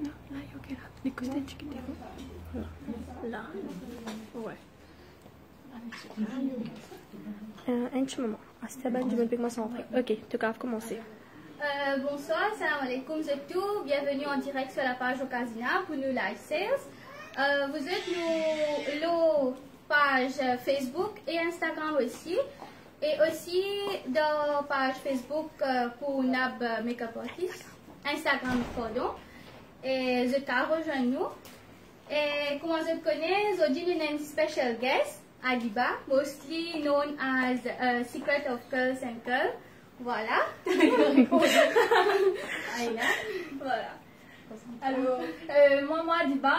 Non, là, il y a ok, là. Les côtés chiquititos. Là. Là. Ouais. Un petit moment. Esteban, je me pique moi sans Ok, tu vas commencer. Euh, bonsoir, salam alaikum tout. Bienvenue en direct sur la page Ocasina pour nous live sales. Euh, vous êtes nos, nos pages Facebook et Instagram aussi. Et aussi dans page Facebook euh, pour Nab Makeup Artist. Instagram, pardon. Et je t'ai rejoint nous. Et comment je connais, aujourd'hui nous une special guest, Adiba, mostly known as uh, Secret of Curls and Curl. Voilà. Aïna. voilà. Alors, euh, moi, moi, Diba,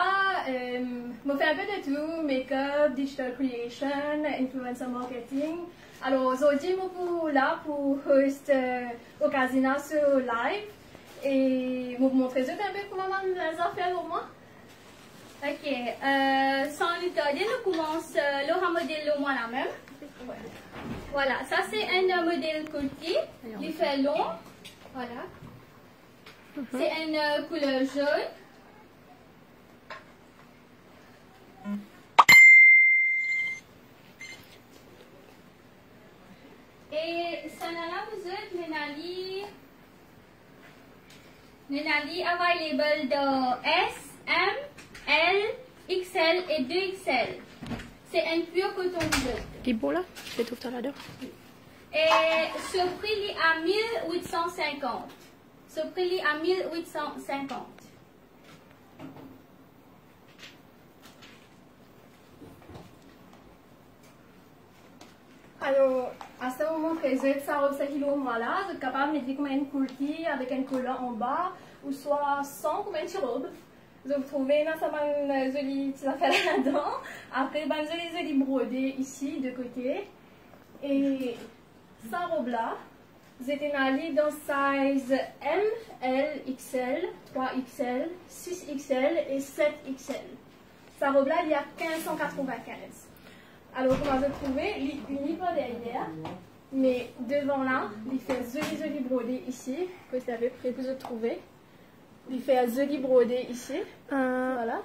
euh, je fais un peu de tout, make-up, digital creation, influencer marketing. Alors, aujourd'hui, je suis là pour host euh, Ocasina sur live et je vous montrer un peu comment les affaires pour moi. Ok. Euh, sans lui tarder, nous commençons euh, le modèle au Voilà, ça c'est un modèle kurti. Il fait long. Voilà. C'est une euh, couleur jaune. Et ça n'a pas besoin de Nenali. Nenali available de S, M, L, XL et 2XL. C'est un pur coton bleu. Il est beau là Je trouve tout à l'heure. Et ce prix est à 1850. Ce prix est à 1850. Alors, à ce moment présent, ça robe kilo moi là, je suis capable de dire comme une couleur avec un collant en bas, ou soit sans comme une robe. Vous trouvez ça une jolie petite affaire là-dedans. Après, ben, jolie jolie brodée ici, de côté. Et sa robe là, j'étais allée dans size M, L, XL, 3XL, 6XL et 7XL. Sa robe là, il y a 1595. Alors, trouvais Il unit pas derrière, mais devant là, il fait joli joli brodé ici, que avez près de trouver. Il fait un joli brodé ici. Euh, Voilà.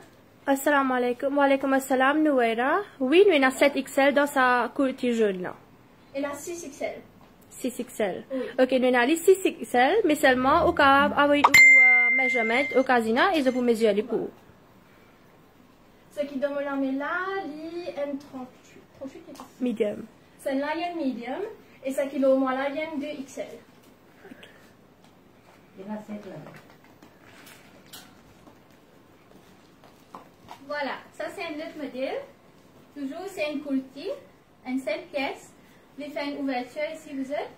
Assalamu alaikum. Wa alaikum assalam, Nouera. Oui, nous avons 7XL dans sa couleur jaune là. Et là, 6XL. 6XL. Oui. Ok, nous avons 6XL, mais seulement au cas où il uh, measurement au casina et je peux mesurer pour. Ce qui donne la là, l'IN38. 38 est ici. Medium. C'est? Là, il y a medium. Et ce qui au moins là, il y a un 2XL. Voilà, ça c'est un autre modèle. Toujours, c'est une coulti, une seule pièce. Je fais une ouverture ici, vous êtes.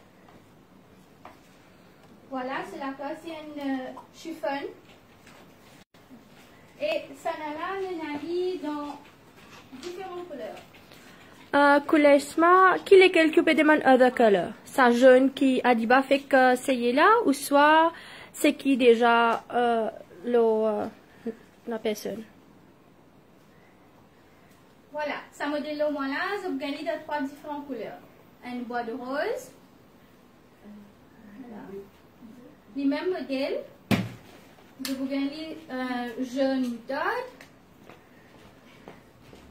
Voilà, c'est la place, c'est une euh, chiffon. Et ça là, on a mis dans différentes couleurs. Uh, couleur sma, qui est quelque peu de man other color? Sa jaune qui a dit bah fait que c'est là, ou soit c'est qui déjà euh, euh, la personne? Voilà, ça modèle au moins là, je vous gagne de trois différentes couleurs. Un bois de rose. Voilà. Les mêmes modèles. Je vous gagne euh, jaune moutarde.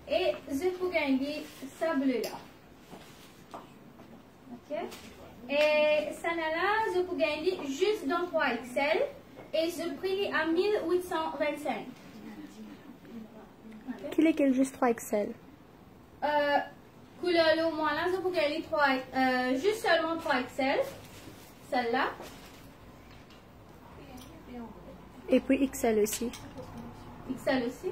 Et je vous gagne ça bleu là. Ok? Et ça là, je vous gagne juste dans 3XL. Et je prie à 1825. Qui est quel juste 3XL? Euh, couleur le moins là, je vous gagne 3, euh, juste seulement 3XL. Celle-là. Et puis XL aussi. XL aussi.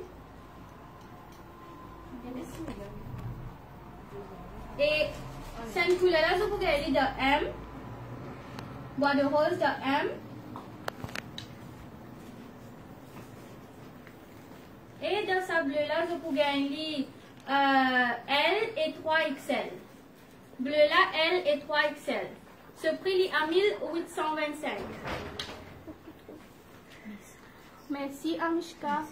Et cette couleur-là, je vous gagne de M. Bois de rose de M. Et dans ce bleu-là, je vous gagne euh, L et 3XL. Bleu-là, L et 3XL. Ce prix est à 1825. Mais Merci, Amishka.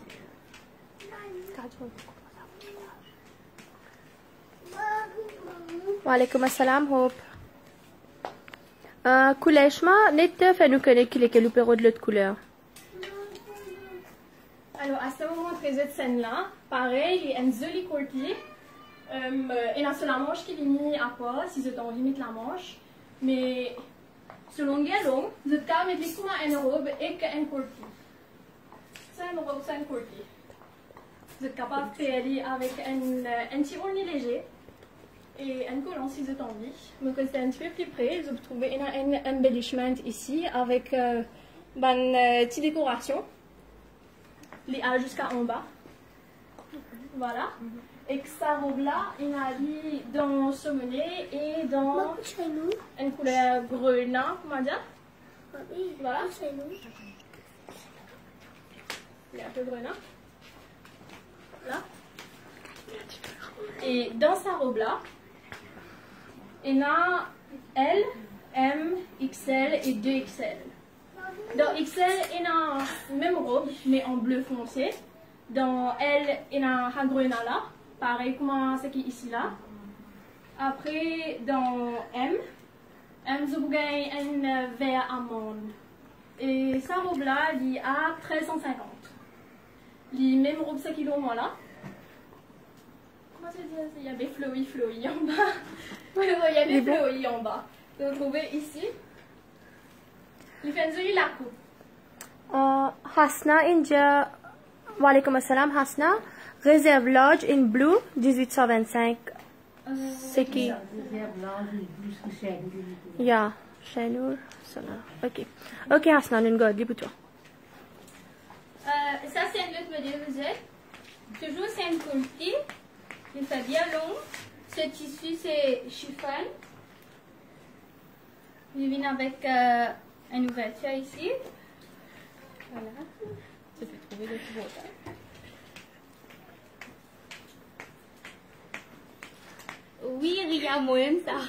وعليكم السلام هوب آه كلاشما نت فانو كان كي لي لوبيرو de l'autre couleur alors, à ce moment de cette scène-là, pareil, a une jolie courtier. Euh, et c'est la manche qui est mise à pas, si vous avez limite la manche. Mais, selon Galon, êtes quand même comme une robe et une courtier. C'est une robe, c'est une courtier. Vous êtes capable faire avec un, un petit orni léger et un collant si vous êtes envie. Donc, c'est un petit peu plus près. Vous trouvez un, un embellishment ici avec euh, ben, euh, petite décoration les A jusqu'à en bas. Voilà. Et que sa robe-là, il a mis dans et dans une couleur brune, comment dire? Voilà. Il est un peu brune. Là. Et dans sa robe-là, il a L, M, XL et 2XL. Dans XL, il y a la même robe, mais en bleu foncé. Dans L, il y a un là, pareil comme ce qui est ici là. Après, dans M, M, vous avez un vert amande. Et sa robe là, il est à 1350. Les mêmes robes, ce qu'il a là. Comment ça dit? Il y a des flowy flowy en bas. il y a des flowy en bas. Vous trouvez ici. Uh, Hasna inja Wa alaykoum assalam Hasna. Réserve Lodge in Blue 1825 C'est qui Ya Shenur Ok. Ok Hasna Nungo dis toi. Euh, ça c'est un autre modèle vous êtes. Toujours c'est un coulti Il fait bien long. Ce tissu c'est chiffon. Il vient avec euh, une ouverture ici. Voilà. Tu peux trouver le plus beau. Oui, Ria, moi, ça.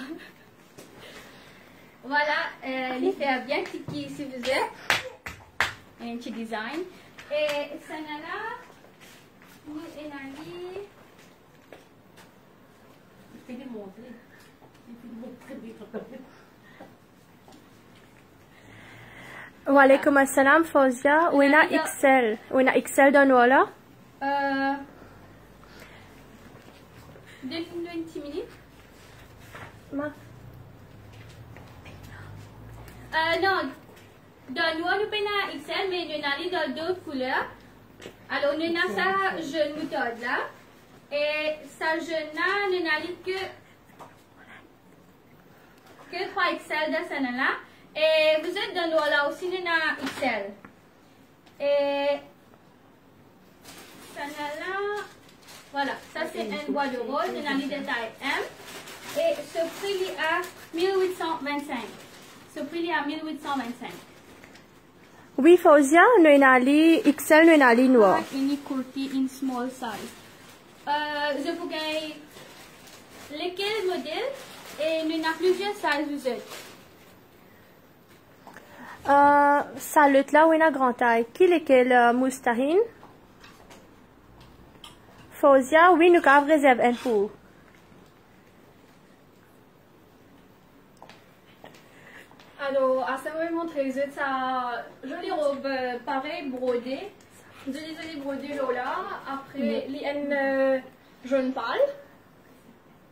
Voilà, euh, il fait bien tiki si vous êtes. Un petit design. Et ça là, nous, on a mis. وعليكم السلام فوزيا وين اكسل وين اكسل دون ولا Euh, 20 minutes. ما Euh, non, dans nous, nous prenons XL, mais nous allons dans deux couleurs. Alors, nous avons ça jeune méthode là. Et ça jeune là, nous allons que, que 3 XL de ça là. Et vous êtes dans là aussi, avons XL. Et ça là, voilà, ça c'est un bois de rose, nous avons de taille M. Et ce prix est à 1825. Ce prix est à 1825. Oui, Fauzia, nous avons XL, nous avons noir. Une kurti in small size. Euh, je vous gagne lesquels modèles et nous avons plusieurs sizes vous êtes. Euh, salut là, où est grand taille. Qui est quel euh, moustahin? Fauzia, oui, nous avons réservé un pour. Alors, à ce moment, très vite, sa jolie robe, euh, pareil, brodée. Jolie, jolie brodée, Lola. Après, il y a une euh, jaune pâle.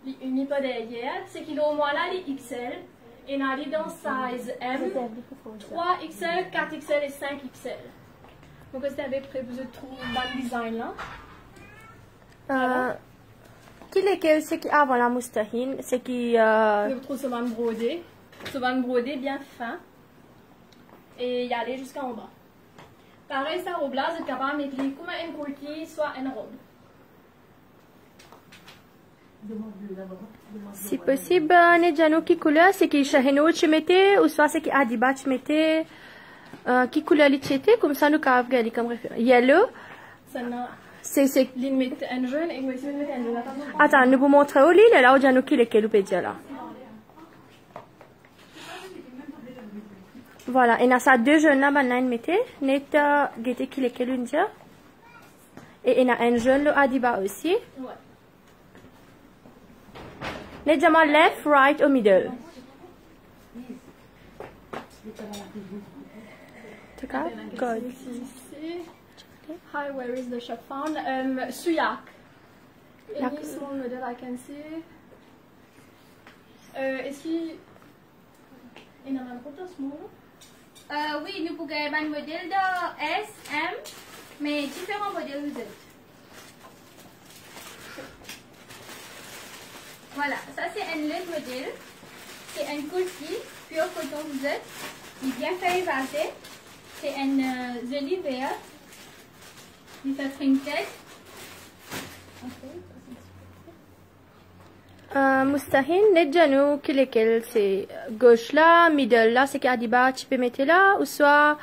Il n'y a pas derrière. C'est qu'il y a au moins là, les XL. Et on a les dans size M, 3XL, 4XL et 5XL. Donc, c'est avec près, vous trouvez bon design là? Euh, qui est quel, c'est qui avant la moustahin? C'est qui, euh, Vous trouvez ce van brodé. Ce van brodé bien fin. Et y aller jusqu'en bas. Pareil, là, vous êtes capable de mettre comme un courtier, soit une robe. Si possible, Nedjano, qui couleur? C'est qui tu mettais, ou soit c'est qui Adiba, tu mettais, euh, qui couleur tu mettais? Comme ça, nous avons regardé comme. Yellow, c'est, c'est. Attends, nous vous montrons au lit, là, où Djano, qui est quel, ou dire là? Voilà, et ça deux jeunes là, maintenant, mettaient, net, euh, gete qui les quel dia. Et il y a un jeune là, Adiba aussi? Ouais. Nejama left, right or middle? Check. Good. Hi, where is the shop found? Um, Suyak. Any small model I can see? Uh, is he in a un small? Euh, oui, nous pouvons avoir un modèle de S, M, mais différents modèles vous êtes. Voilà, ça c'est un autre modèle. C'est un kurti, pure coton êtes. Il est bien fait évaser. C'est un euh, joli vert. Il fait. Euh, Mustahin, net janou qui lesquels? C'est gauche là, middle là, c'est qui Adiba, tu peux mettre là, ou soit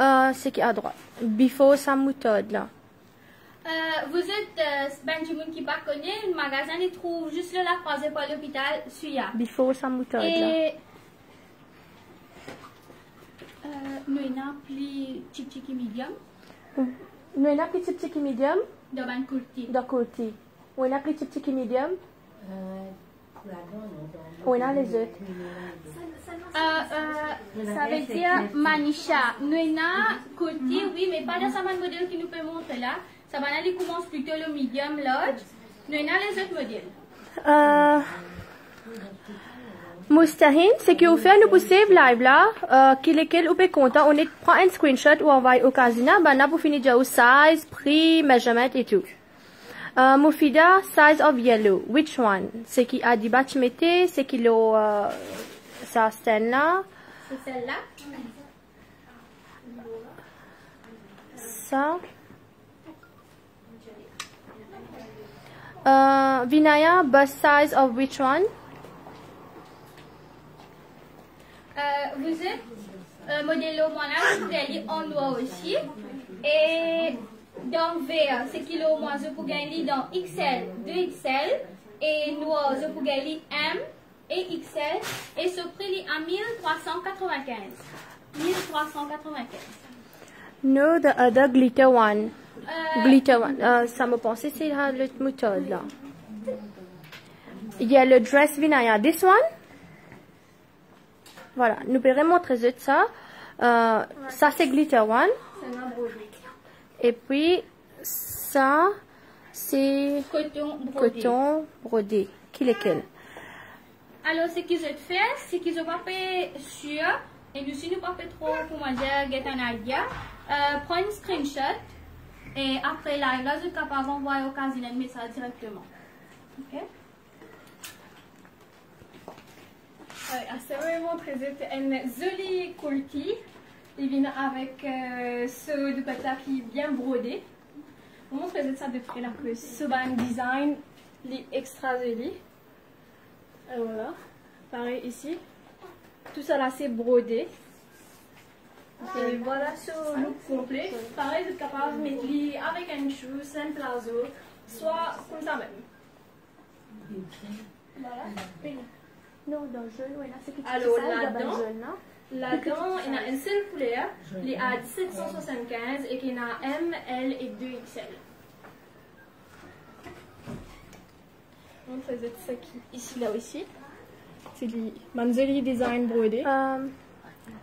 euh, c'est qui à droite? Before sa méthode là. Euh, vous êtes euh, Benjamin qui pas connaît, le magasin il trouve juste là, la croisée par l'hôpital Suya. Before là. Et euh, nous avons plus chic chic medium Nous avons pris petit petit medium, dans un kurti. de côté. On a pris petit petit medium, on a les autres. Euh, euh, ça veut dire Manisha. Nous avons oui, mais pas dans ce modèle qui nous peut montrer là. Ça va aller commence plutôt le medium large. Nous avons les autres modèles. Euh, c'est que vous faites nous pousser live là, euh, qui lesquels vous pouvez content, on prend un screenshot ou envoie au casino, ben là pour finir déjà au size, prix, measurement et tout. Euh, Mufida, size of yellow, which one? C'est qui a dit mettais, c'est qui le, euh, ça stand là, C'est celle-là. ça. Euh, Vinaya, bust size of which one? Euh, vous êtes euh, modèle au là, vous aller en noir aussi. Et dans vert, c'est qu'il au moins, je peux gagner dans XL, 2XL. Et noir, je peux gagner M et XL. Et ce prix est à 1395. 1395. No, the other glitter one. Euh, Glitter one. Euh, ça me pensait c'est la le méthode là. Il y a le dress Vinaya. This one? Voilà, nous pourrons montrer ça. Euh, ça c'est glitter one. Et puis ça c'est coton brodé. coton brodé. Qui lequel? Alors, ce qu'ils ont fait, c'est qu'ils ont pas fait sûr, et nous, si nous pas fait trop, pour moi dire, get an idea, euh, prends une screenshot, et après là, là, vous êtes capable d'envoyer au casino le message directement. Ok? C'est vraiment très une jolie kurti. Il vient avec euh, ce côté qui est bien brodé. On montre ça de près là que ce ban design est extra joli. Et voilà. Pareil ici. Tout ça là c'est brodé. Et voilà ce look complet. Pareil, vous êtes capable de mettre avec un chou, un plazo, soit comme ça même. Voilà. Non, dans le jaune, c'est qui Alors, ça, là-dedans. Là-dedans, il y a une seule couleur, il est à 1775 et qu'il y en a M, L et 2XL. On faisait ça qui, ici, là aussi. C'est le Manzoli Design brodé. Euh,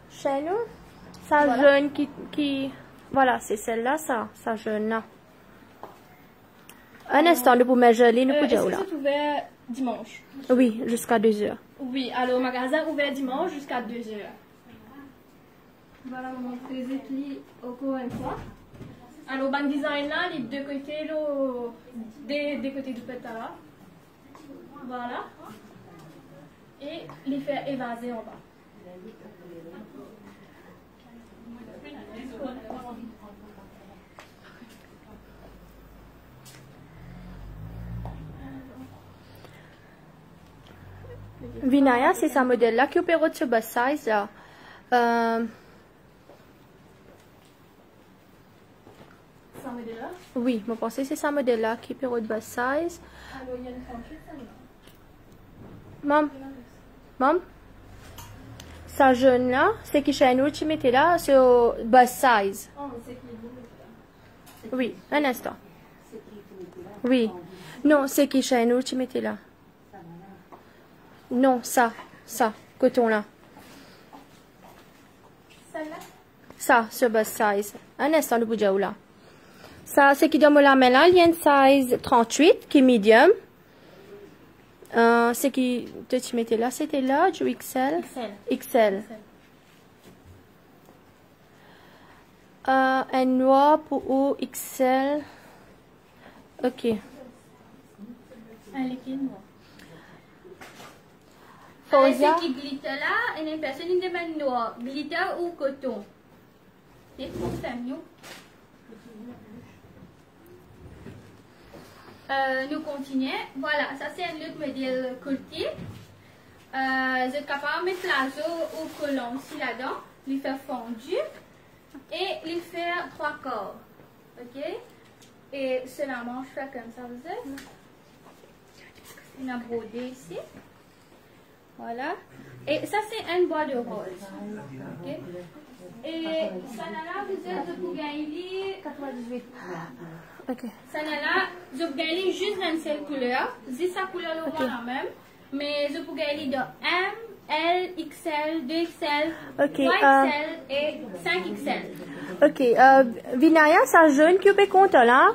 chez nous, ça Voilà. jaune qui, qui, voilà, c'est celle-là, ça, ça jaune là. Un instant, nous pouvons mettre gelé, nous Euh, pouvons là. ouvert dimanche? Oui, jusqu'à 2 heures. Oui, alors magasin ouvert dimanche jusqu'à 2h. Voilà, on montre les éclis encore une fois. Alors, ban design là, les deux côtés, là, des, des côtés du pétard. Voilà. Et les faire évaser en bas. Vinaya, c'est sa modèle-là qui opère sur bas size, là. Euh, oui, je pense que c'est sa modèle-là qui opère de bas size. Alors, il y a une 38, ça là. Maman, maman, ça jaune là, c'est qui chez nous, tu mettais là, c'est au bust size. Oh, Oui, un instant. Oui. Non, c'est qui chez nous, tu mettais là? Non, ça, ça, coton là. Ça, ce bust size. Un instant, le bout de là? Ça, c'est qui donne la main là, lien size 38, qui est medium. Euh, c'est qui, tu mettais là, c'était là, du XL. XL. XL. Euh, un noir pour O, XL. Ok. Un liquide noir. C'est qui glitter là, et une personne qui demande noir, glitter ou coton. C'est pour ça, nous. Euh, nous continuons. Voilà, ça c'est un autre modèle courtier. Euh, vous êtes capable de mettre plateau ou collant aussi là-dedans, lui faire fondu et lui faire trois corps. Ok? Et c'est la manche fait comme ça, vous êtes. On a brodé ici. Voilà. Et ça, c'est un bois de rose. Ok? Et ça, là, vous êtes, vous gagnez 98. Ok. Là, vous gagnez juste une seule couleur. C'est sa couleur le roi la même. Mais je peux gagner de M, L, XL, 2XL, Ok, 3XL et 5XL. Ok, uh, Vinaya, sa jaune qui est content là,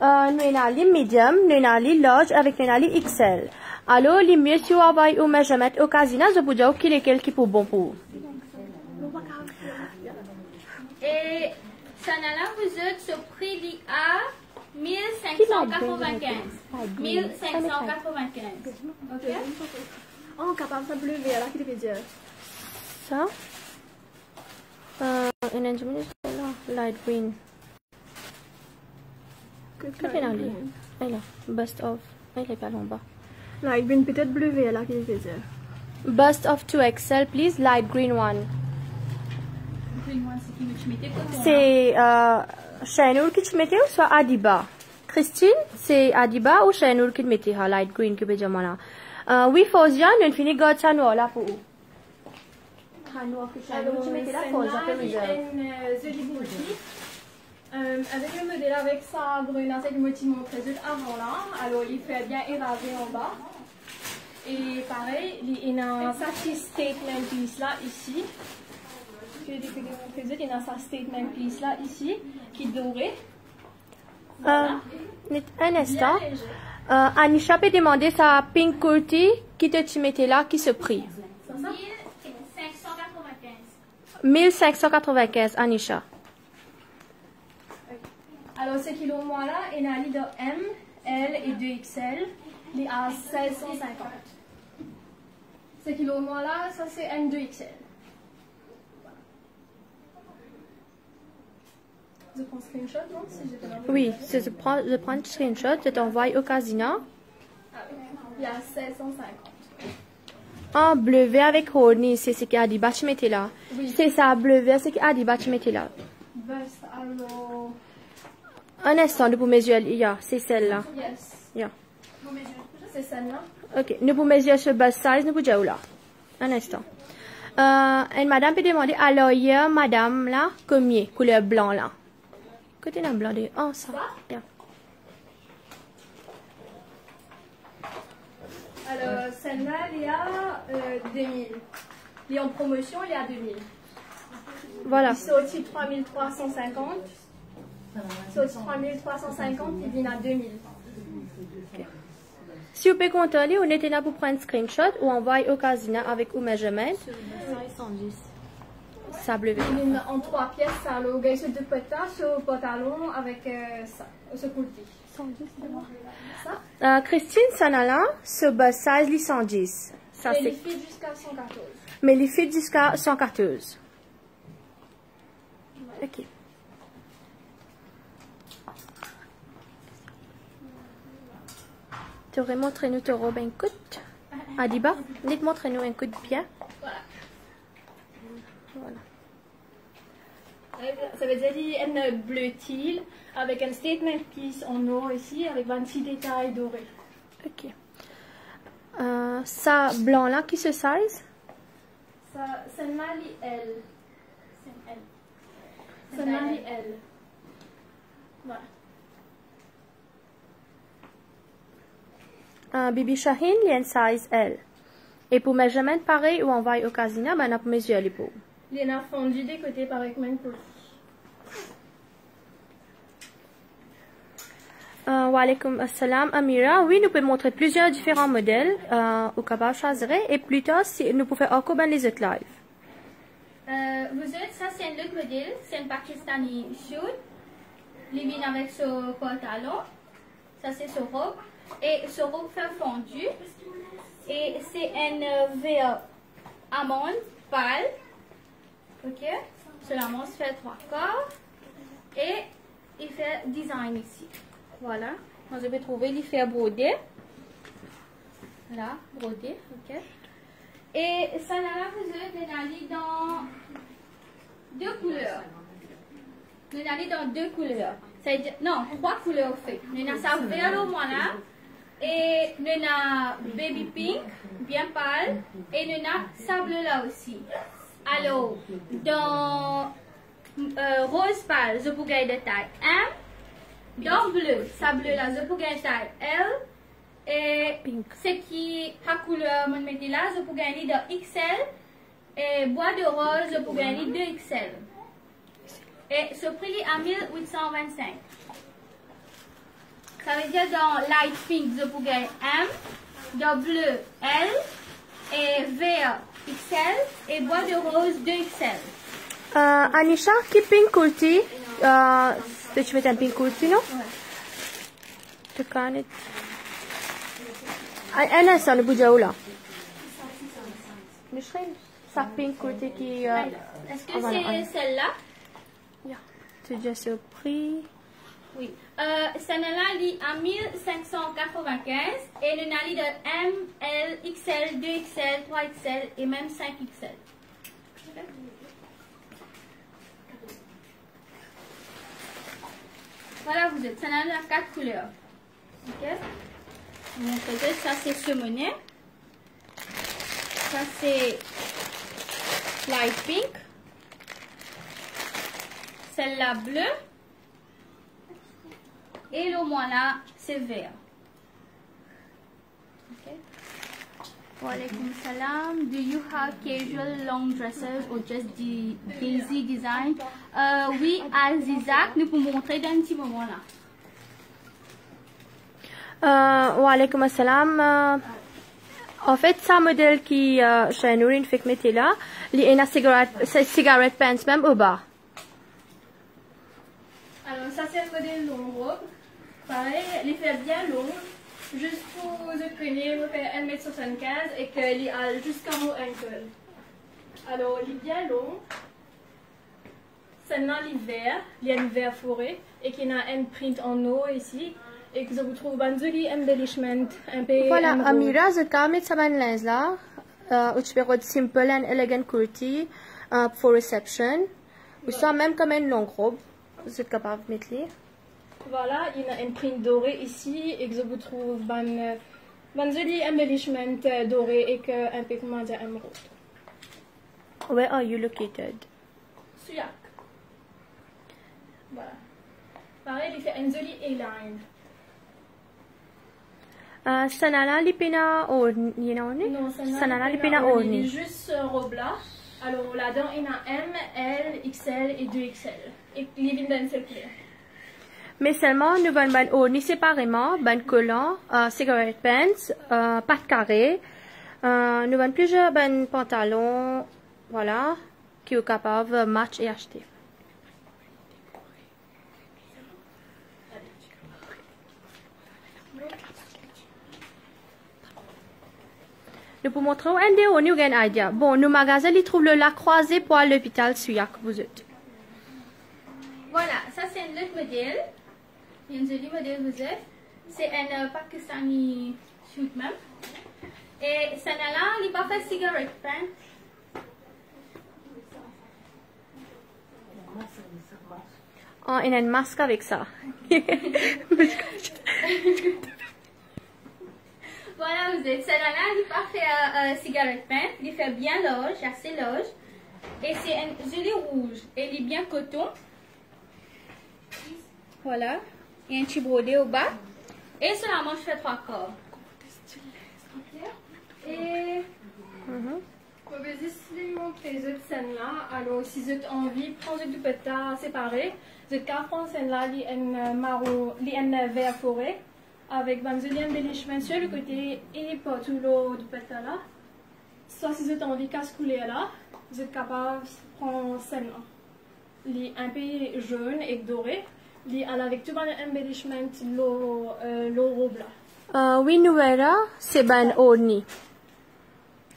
uh, nous avons les medium, nous avons les large avec nous avons XL. Alors, les mieux vous avez au measurement au casino, je peux dire qu'il est quel qui est bon pour vous. Et ça, là, vous êtes prix à 1595. 1595. Ok? Oh, capable de bleu vert, là, qui veut dire. Ça? Uh, in Engineering, light green. Que Que fait là, Elle là, bust off. Elle est pas là en bas. Light green, peut-être bleu vert, là, qui veut dire. Bust of 2XL, please, light green one. Moi, c'est qui? Me tu mettais coton, hein? C'est euh, Qui ou soit Adiba? Christine, c'est Adiba ou Shainul qui te mettait ha light green que beja mana? Euh, oui, Fausia, nous ça noir là pour euh, avec le modèle avec avant là. Alors il fait bien éraser en bas. Et pareil, il y a un sachet statement piece là ici. Je vais décoller mon président, il y a un sachet statement piece là ici qui est doré. Euh, un instant. Euh, Anisha peut demander sa pink kurti qui te tu mettais là, qui se prie? 1595. 1595, Anisha. Alors ce kilo moi là, il y a un lit de M, L et 2XL. Il est à 1650. Ce kilo moi là, ça c'est M2XL. Je prends screenshot, non Si j'étais là. Oui, c'est- je prends, je prends un screenshot, je t'envoie au casino. Ah, oui. Il y a 1650. En bleu vert avec Rodney, c'est ce tu mettais là. Oui. C'est ça, bleu vert, c'est tu mettais là. Alors. Un instant, nous pour mesurer, il y a, c'est celle-là. Yes. Yeah. C'est celle-là. Ok, nous pour mesurer ce bust size, nous où là. Un instant. Euh, une madame peut demander, alors, il y a madame là, combien, couleur blanc là? Que t'es la blindée Oh, ça. Bien. Alors, euh, celle-là, elle euh, est à euh, 2000. Et en promotion, il est à 2000. Voilà. C'est au-dessus de 3350. C'est au-dessus de 3350, il vient à 2000. Si vous pouvez contrôler, on était là pour prendre un screenshot ou envoyer au casino avec ou measurement. Sable vert. Une, en trois pièces, ça a le gâchette de potache au pantalon avec euh, ça, ce coulti. 110 ça? Euh, Christine Sanala, ce bassage, li 110. Ça, Mais les filles jusqu'à 114. Mais les filles jusqu'à 114. Voilà. Ok. Tu aurais montré-nous ta robe en coûte. Adiba, dites montrez-nous un coup de pied. Voilà. voilà. Ça veut dire une bleu teal avec un statement piece en or ici avec 26 détails dorés. Ok. Euh, ça, blanc là, qui se size? Ça, c'est Nali L. C'est Nali L. Voilà. Un Bibi Shahin, il y a une size L. Et pour measurement pareil ou envoyer au casino, ben, on a pour mesurer les peaux. Il y en a fondu des côtés par Ekman pour Euh, wa alaikum assalam, Amira. Oui, nous pouvons montrer plusieurs différents modèles euh, au Kabab Chazere et plus tard, si, nous pouvons faire encore ben, les autres live. Euh, vous êtes, ça c'est un autre modèle, c'est un Pakistani shoot. Il vient avec ce pantalon. Ça c'est ce robe. Et ce robe fait fondu. Et c'est un euh, vert amande pâle. Ok. Cela se fait trois quarts. Et il fait design ici. Voilà. Vous avez trouvé, il fait brodé. Là, brodé. Ok. Et ça là, vous êtes allé dans deux couleurs. Nous allons dans deux couleurs. Non, trois couleurs en fait. Nous avons ça vert au là. Et nous avons baby pink, bien pâle. Et nous avons ça bleu là aussi. Alors, dans euh, rose pâle, je peux gagner de taille M. Dans bleu, ça bleu là, je peux gagner de taille L. Et Pink. ce qui a couleur, je mets là, je peux gagner de XL. Et bois de rose, je peux gagner 2XL. Et ce prix est à 1825. Ça veut dire dans light pink, je peux gagner M. Dans bleu, L. Et vert, XL. Et bois de rose, 2XL. Euh, Anisha, qui pink kurti? Euh, tu mets un pink kurti, non? Tu connais? Un instant, le bout de là. Micheline, ça pink kurti qui... Euh, Est-ce que c'est ouais. celle-là? yeah. Tu déjà surpris? Oui. Euh, celle-là, elle est à 1595 et nous avons de M, L, XL, 2XL, 3XL et même 5XL. Ok? Voilà, vous êtes. Ça a quatre couleurs. Ok? Côté, ça c'est ce monnaie. Ça c'est light pink. Celle-là bleue. Et le moins là, c'est vert. Ok. Wa alaikum salam. Do you have casual long dresses or just the easy design? Euh, oui, Azizak, nous pouvons montrer d'un petit moment là. Euh, wa alaikum assalam. Euh, en fait, ça modèle qui, euh, chez Nourine fait que mettez là, il y a une cigarette, cigarette pants même au bas. Alors, ça, c'est un modèle long robe. Pareil, il fait bien long. Juste pour vous connaître, il fait 1m75 et qu'il a jusqu'à mon ankle. Alors, il est bien long. C'est dans l'hiver, il y a une vert fourré et qu'il y a un print en eau ici. Et que je vous trouve un joli embellishment, un peu Voilà. Amira, je mettre ça dans lens là. Euh, tu peux simple and elegant kurti euh, pour reception. Ou ça même comme une longue robe. Vous êtes capable de mettre les. Voilà, il y a un print doré ici et que je vous trouve un, un joli embellishment euh, doré et que un peu comment dire émeraude. Where are you located? Suyak. Voilà. Pareil, il fait un joli A-line. Sanala lipina orni, you know, ni? Non, c'est Sanala Il lipina y a orni. juste ce robe-là. Alors là-dedans, il y a M, L, XL et 2XL. Et les vignes c'est clair. Mais seulement, nous avons ban orni séparément, ban collant, euh, cigarette pants, euh, pas de carré. Euh, nous avons plusieurs pantalons, voilà, qui sont capables de match et acheter. Nous pouvons montrer un des nous une idea. Bon, nos magasins, ils trouvent le lac croisé pour l'hôpital Suyak, vous êtes. Voilà, ça c'est un modèle. Il y a un joli modèle vous êtes. C'est un euh, Pakistani shoot même. Et ça là, il n'est pas fait cigarette pant. Oh, il y a une masque avec ça. Voilà, vous êtes. Celle-là, il pas fait euh, cigarette peinte. Il fait bien large, assez large. Et c'est un joli rouge. Et il est bien coton. Voilà. Et un petit brodé au bas. Et sur la manche fait trois corps. Et. Je vais juste les autres scènes-là. Alors, si vous avez envie, prenez du pétard séparé. Vous avez prendre celle-là, il y a un marron, il y a un vert forêt. Avec ben, vous embellishment sur le côté et pas tout l'eau du pétard là. Soit si vous avez envie casse couler là, vous êtes capable de prendre celle-là. Il est un peu jaune et doré. Avec tout le embellishment, l'eau c'est ben orni.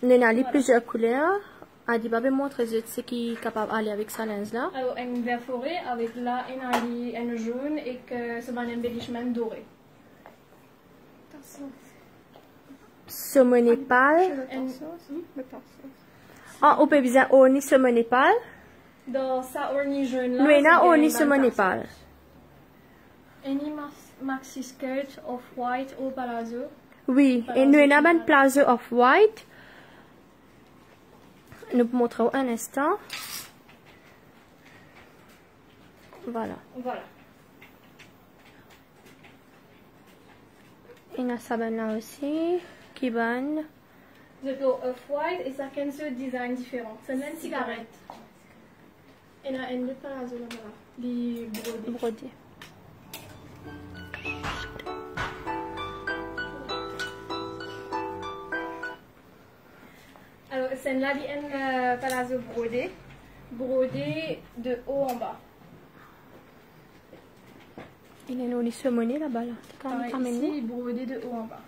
Nous avons plusieurs couleurs. Adiba va montrer ce qui est capable d'aller avec sa lens là. Alors, un vert forêt avec là un ali, un jaune et que c'est un embellishment doré. Somme Népal. Ah, on peut bien orni somme Népal. Dans sa orni jaune là. Nous c'est avons orni le Népal. Any maxi skirt of white au palazzo? Oui, et nous avons un plazo of white. Nous vous montrons un instant. Voilà. Voilà. Il y a là aussi. Qui bonne. The glow of white et ça a ce design différent. C'est une cigarette. Et là, un autre palazzo là-bas. Les brodés. Brodé. Alors, celle-là, un euh, palazzo brodé. Brodé de haut en bas. Il y a une orni somme là-bas là. Quand Pareil, ici, brodé de haut en bas.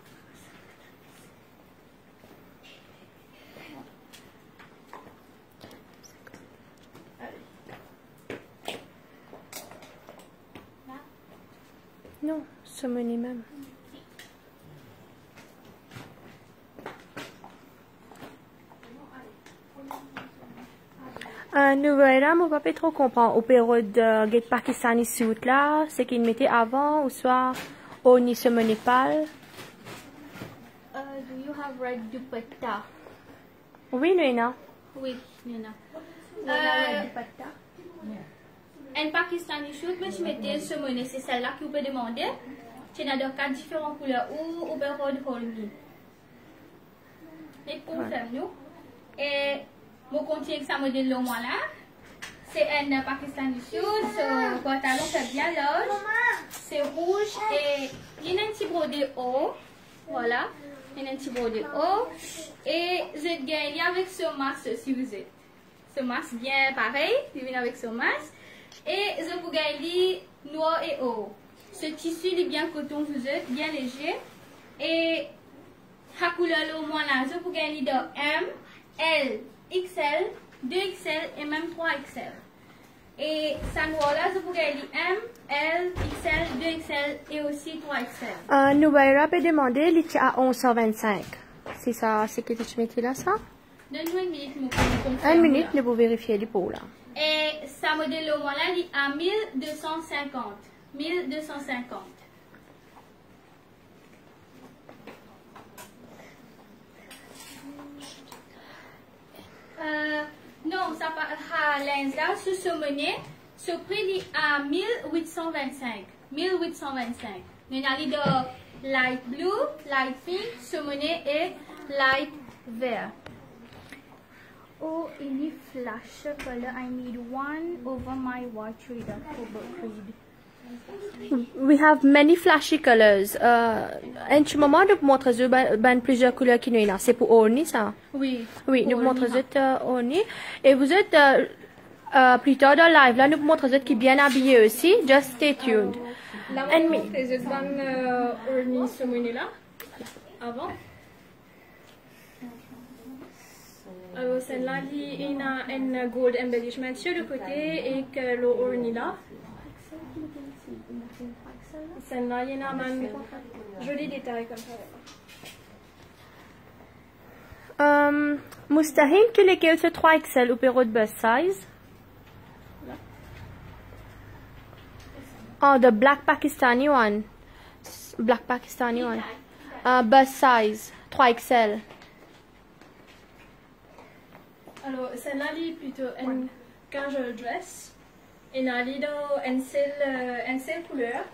Non, somme même. Euh, nous verrons, mon papa trop comprend au période de Gate Pakistani suit là, ce qu'il mettait avant, ou soit au Nice Népal. uh, do you have red dupatta? Oui, Léna. Oui, il y en a. Euh, un Pakistani shoot, mais je mettais ce monnaie, c'est celle-là que vous pouvez demander. Tu as de quatre différentes couleurs ou ou bien hold hold Et pour faire nous. Et mon contient que ça modèle le moi là. C'est un Pakistani shoot, ce pantalon fait bien large. C'est rouge et il y a un petit brodé haut. Voilà. Il y a un petit brodé haut. Et je gagne avec ce masque si vous êtes. Ce masque bien pareil, il vient avec ce masque. Et je vous gagne noir et haut. Ce tissu est bien coton, vous êtes bien léger. Et la couleur au moins là, je vous gagne de M, L, XL, 2XL et même 3XL. Et là, je vous gagne M, L, XL, 2XL et aussi 3XL. Euh, nous verrons peut demander, est à 1125. C'est ça, c'est que tu mettais là, ça? Donne-moi une minute. Une nous vous vérifier les pots là. Et ça modèle au moins là, il est à 1250. 1250. Euh, non, ça pas à là, sur ce prix il à 1825. 1825. Il y a de light blue, light pink, monnaie et light vert. Oh, in the flash color, I need one over my white reader for book read. We have many flashy colors. Euh, en ce moment, nous montrons ben, plusieurs couleurs qui nous. C'est pour Orni, ça? Oui. Oui, nous Nina. euh, Orni. Et vous êtes euh, euh, plus tard dans live, là, nous montrons qui est bien habillé aussi. Just stay tuned. Là, And me. montre autres bandes euh, ornis ce monnaie là. Avant. Alors, celle-là, il y a un gold embellishment sur le côté et que le orni là. Celle-là, il y en a un joli détail comme ça. Um, مستحيل que lesquels se 3XL au bureau de bust size. Oh, the black Pakistani one. Black Pakistani one. Un bus size, 3XL. Alors, celle-là, est plutôt un casual dress. Et là, il a une seule, euh, une seule couleur.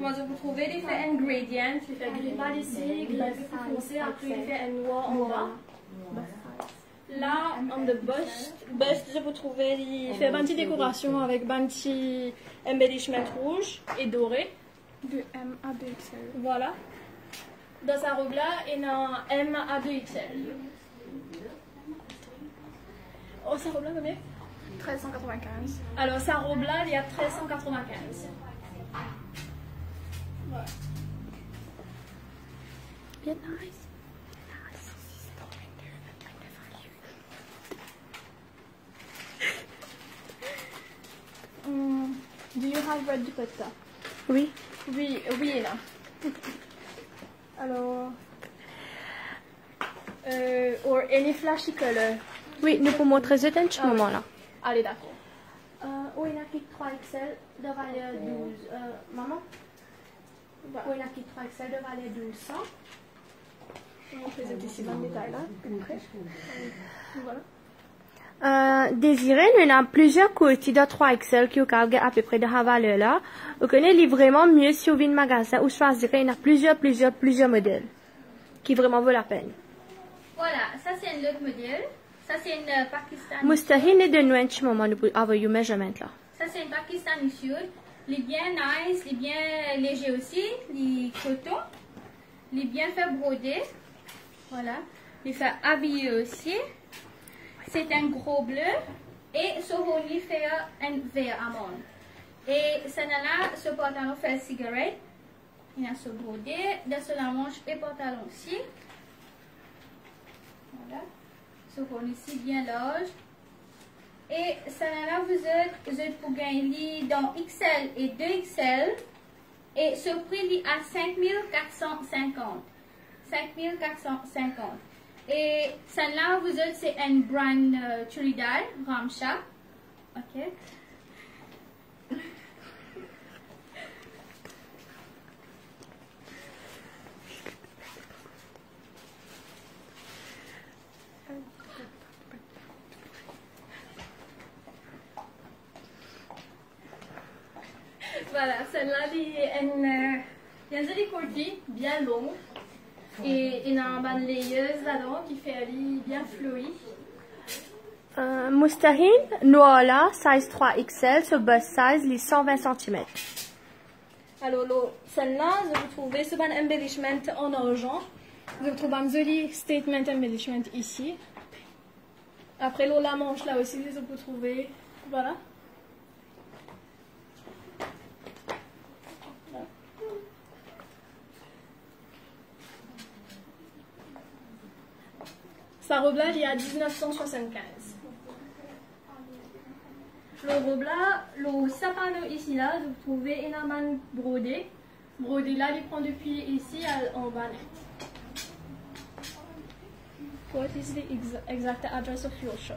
Moi, je vous gradient. Il fait gris pâle ici, plus foncé. Après, il fait un noir en bas. Là, on the bust, bust, je vous trouver, il fait une petite décoration avec un petit embellishment rouge et doré. De M à 2XL. Voilà. Dans sa robe-là, il y a un M à 2XL. Oh, sa robe-là, combien? 1395. Alors, sa robe-là, il y a 1395. Bien nice. Hmm, do you have red dupatta? Oui. Oui, oui, a. Alors. Euh, or any flashy color? Oui, nous pouvons montrer ce Ah oui. moment là. Allez, d'accord. Euh, oh, il y a qui 3XL de valeur 12. Euh, maman? Voilà. Oh, il y en a qui 3XL de valeur 1200. On présenter ici dans le détail là. plus près. Voilà. Euh, désiré, nous avons plusieurs courtiers de 3XL qui ont à peu près de la valeur là. Vous connaissez vraiment mieux si vous venez au magasin ou choisirez, il y a plusieurs, plusieurs, plusieurs modèles qui vraiment vaut la peine. Voilà, ça c'est un autre modèle. Ça c'est une euh, Pakistani. Mustahil est de petit moment nous pour avoir your measurement là. Ça c'est une Pakistani sud. Il est bien nice, il est bien léger aussi. Il est coton. Il est bien fait broder. Voilà. Il fait habillé aussi. C'est un gros bleu. Et ce il fait un vert amande. Et ça là, ce pantalon fait cigarette. Il a ce brodé. Dans ce la manche et pantalon aussi. Voilà. Ce haut ici bien large. Et là, vous êtes, vous êtes pour gagner dans XL et 2XL. Et ce prix est à 5450. 5450. Et celle-là, vous êtes, c'est un brand euh, Churidar, Ramsha. Ok. Voilà, celle-là, a euh, y a jolie courtie bien longue. Et a une layeuse là-dedans qui fait un lit bien fluide. Mustahil, noir là, size 3XL, ce bust size, les 120 cm. Alors, là, celle-là, vous trouvez ce bon embellishment en argent. Vous trouve un joli statement embellishment ici. Après, là, la manche là aussi, vous trouver. Voilà. Sa robe là, il y a 1975. Le là, le sapin ici là, vous trouvez énormément brodé. Brodé là, il prend depuis ici à- en bas. What is the ex- exact address of your shop?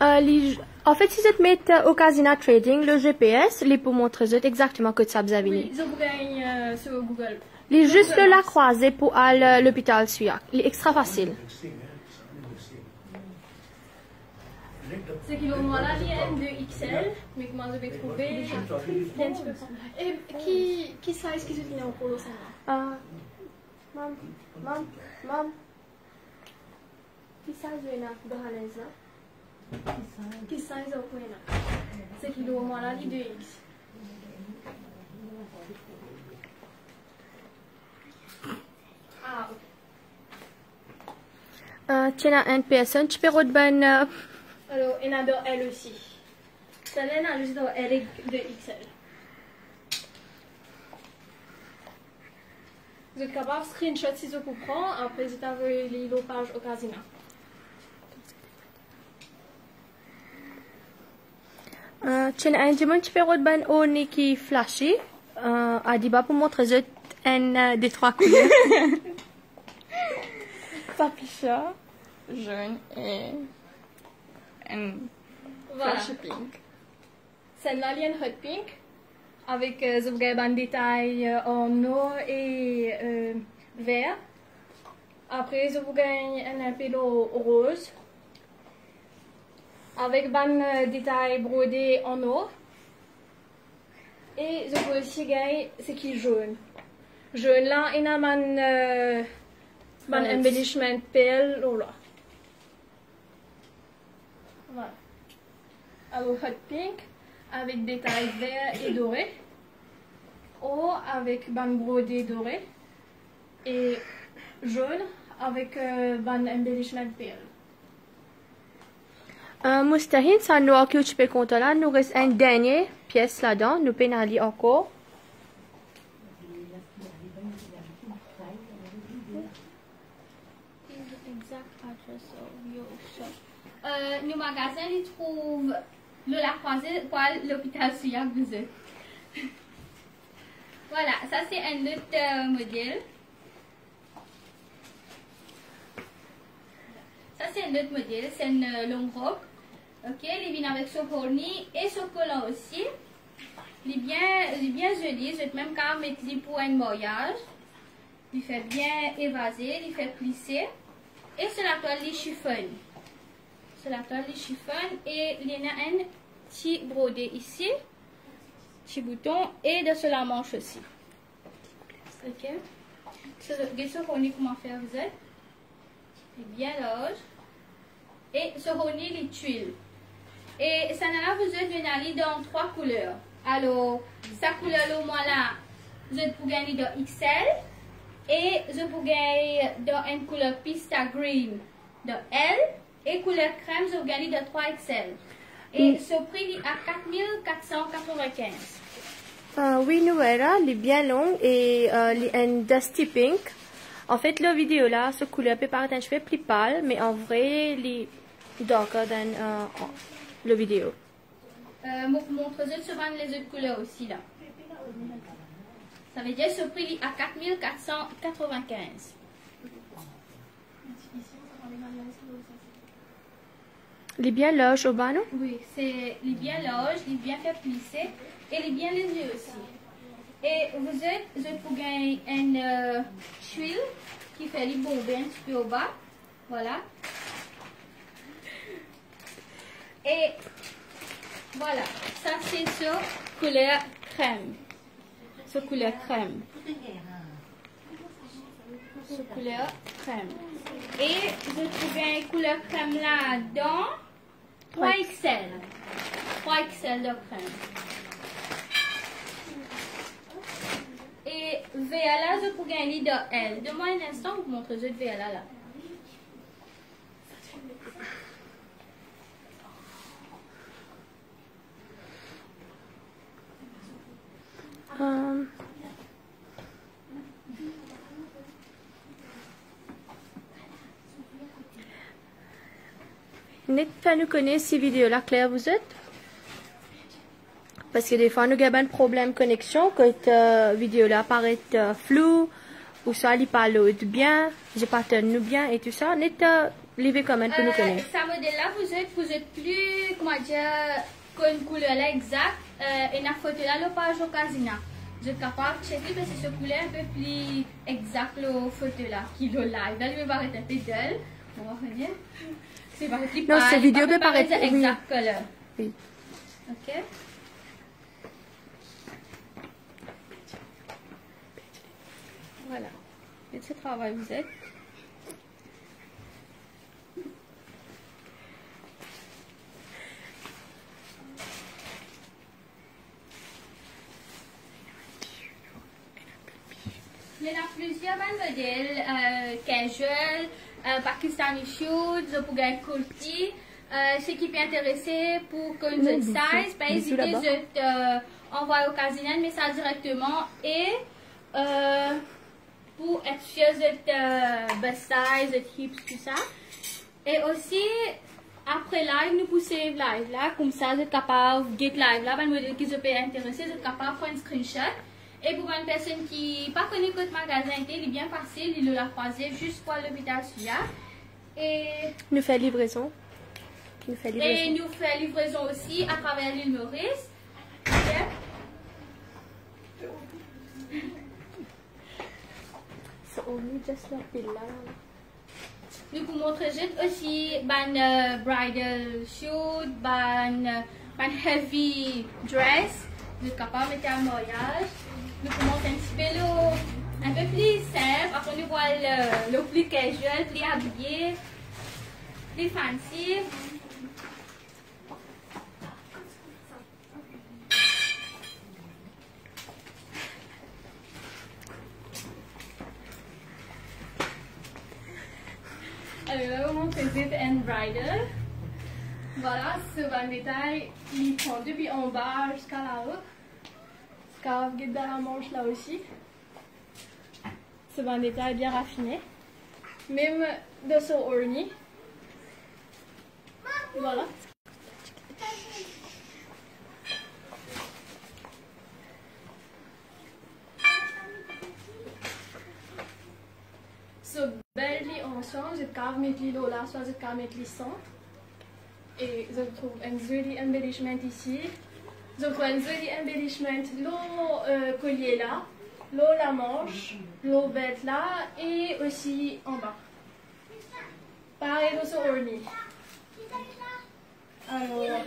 Euh, les- en fait, si vous mettez euh, au Casina Trading, le GPS, les pour montrer exactement que ça vous avez Oui, vous gagne euh, sur Google. Les juste la croiser pour aller à l'hôpital Suyac. Il est extra facile. C'est qu'il au moins là, il y a une 2XL, mais moi je vais trouver. Un. Et qui, qui size qui se finit en polo ça va? Euh, mam, mam, mam. Qui size est là de Hannes là? Qui size au point là? C'est qu'il au moins là, il y a 2X. Ah, ok. Euh, tu as une personne, tu peux ben, euh, Alors, en a de L aussi. Celle-là, a juste et de XL. Vous êtes capable de screenshot si je vous prends, après je t'envoie les page au casino. ben au Niki flashy. Euh, à Diba pour montrer vous un euh, des trois couleurs. Papicha, jaune et un Voilà. flash pink. Celle-là, il y a une hot pink avec euh, vous regarde un détail euh, en or et euh, vert. Après, je vous gagne un pilo rose. Avec un détail brodé en or. Et je peux aussi gagner ce qui est jaune. Jaune là, il y a un, euh, embellishment pale. Oh là. Voilà Alors, hot pink avec détail vert et doré. Ou avec ban brodé doré. Et jaune avec euh, ban embellishment pale. Euh, مستحيل ça nous a occupé compte là. Nous reste une dernière pièce là-dedans. Nous pouvons aller encore. Euh, nos magasins, ils trouvent le la croisée pour l'hôpital êtes. Voilà, ça c'est un autre euh, modèle. Ça c'est un autre modèle, c'est une euh, longue robe. Ok, il vient avec son fourni et son collant aussi. Il est bien, il est bien joli, je vais même quand mettre pour un mariage. Il fait bien évasé, il fait plisser. Et c'est la toile, il chiffonne. C'est la toile, il chiffonne. Et il y en a un petit brodé ici. Petit bouton. Et de sur la manche aussi. Ok. Sur Rony, comment faire vous êtes? C'est bien large. Et sur Rony, les tuiles. Et ça là, vous êtes venus aller dans trois couleurs. Alors, sa couleur au moins là, vous êtes pour gagner dans XL. Et je vous gagne dans une couleur pista green de L. Et couleur crème, gagne de 3XL. Et ce prix est à 4495. Euh, oui, nous voilà, elle est bien longue et euh, elle est un dusty pink. En fait, la vidéo là, ce couleur peut paraître un cheveu plus pâle, mais en vrai, elle est darker than euh, la vidéo. Euh, mon montre sur les autres couleurs aussi là. Ça veut dire ce prix est à 4495. Elle est bien large au bas, non? Oui, c'est il est bien large, il est bien fait plisser et il est bien léger aussi. Et vous êtes, vous êtes pour gagner une euh, tuile qui fait les bomber un petit peu au bas. Voilà. Et voilà, ça c'est sur couleur crème. Sur couleur crème. Sur couleur crème. Et je trouve une couleur crème là dans 3XL. 3XL de crème. Et VLA, je peux gagner de L. Donne-moi un instant, vous montre juste VLA là. Euh, N'êtes pas nous connaître ces vidéos là, Claire, vous êtes? Parce que des fois, nous avons un problème de connexion, que cette vidéo là paraît euh, floue, ou soit elle parle bien, j'ai pas tenu bien et tout ça. N'êtes pas levé quand même pour nous Euh, connaître. ça modèle là, vous êtes, vous êtes plus, comment dire, qu'une couleur là exacte. Euh, et la photo là, le page au casino. Vous êtes capable de checker parce que ce couleur un peu plus exact la photo là, qui le live. Là, il va paraître un peu dull. On va revenir. C'est plus Non, peut paraître- oui. exact couleur. Oui. Ok. Voilà. Et ce travail, vous êtes. Il y en a plusieurs modèles, euh, casual, Pakistani shoes, pour gagner kurti. Euh, ce qui peut intéresser pour que une size, pas hésiter, je te envoie au casino un message directement et euh, pour être sûr de euh, best size, de hips, tout ça. Et aussi, après live, nous poussons live là, comme ça, vous êtes capable de get live là, ben, qui peut intéresser, vous êtes capable de prendre un screenshot. Et pour une personne qui n'a pas connu votre magasin, il est bien facile, il l'a croisé juste pour l'hôpital celui-là. Et, Nous fait livraison. Nous fait et nous fait livraison aussi à travers l'île Maurice. So, just là. Nous vous montrons juste aussi ban euh, bridal shoot, ban, euh, ban heavy dress. Êtes capable de mettre un mariage. Nous montrons un petit peu un peu plus simple. Après, nous voyons le, plus casual, plus habillé, plus fancy. Alors là, on faisait un bridal. Voilà, ce van détail, il prend depuis en bas jusqu'à là-haut. Scarf guide dans la manche là aussi. Ce van détail bien raffiné. Même de son orni. Voilà. Bel lit ensemble, je mettre lit là, soit je lit sans. Et je trouve un joli embellishment ici. Trouve un joli embellishment, l'eau euh, collier là, l'eau la manche, l'eau bête là. Et aussi en bas. Pareil dans ce orni. Alors,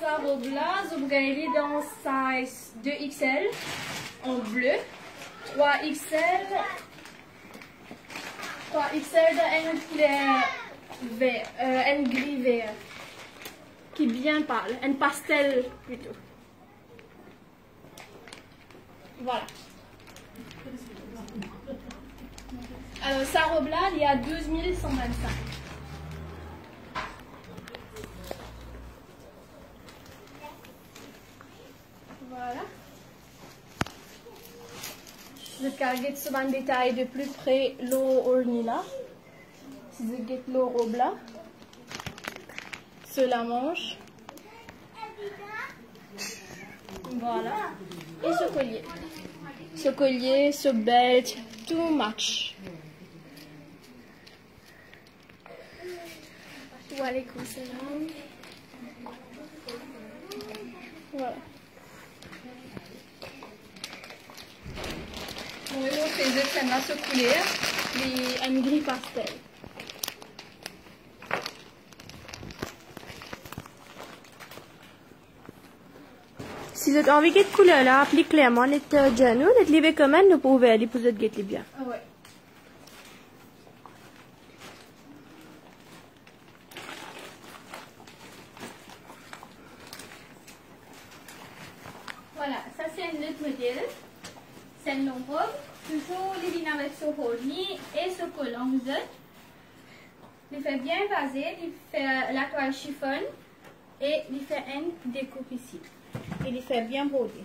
sa robe là, gagne dans size 2XL en bleu, 3XL 3XL de une couleur vert, euh, un gris vert, qui bien pâle, un pastel plutôt. Voilà. Alors, sa robe là, il y a 12 125. Voilà. Je cargue ce détail de plus près l'eau orni là. Si je get l'eau la manche. Voilà. Et ce collier. Ce collier, ce belt, tout match. Voilà comme ça. Voilà. Bon, et l'autre, les autres, ça va se couler. Les, un gris pastel. Si vous avez envie de couleur là, applique clairement notre genou, notre livre commande, nous pouvons aller pour votre get bien. Ah ouais. Voilà, ça c'est un autre modèle. C'est une longue robe. Toujours les lignes avec ce horny et ce collant vous êtes. Il fait bien vasé, il fait la toile chiffon et il fait une découpe ici. Et il fait bien brodé.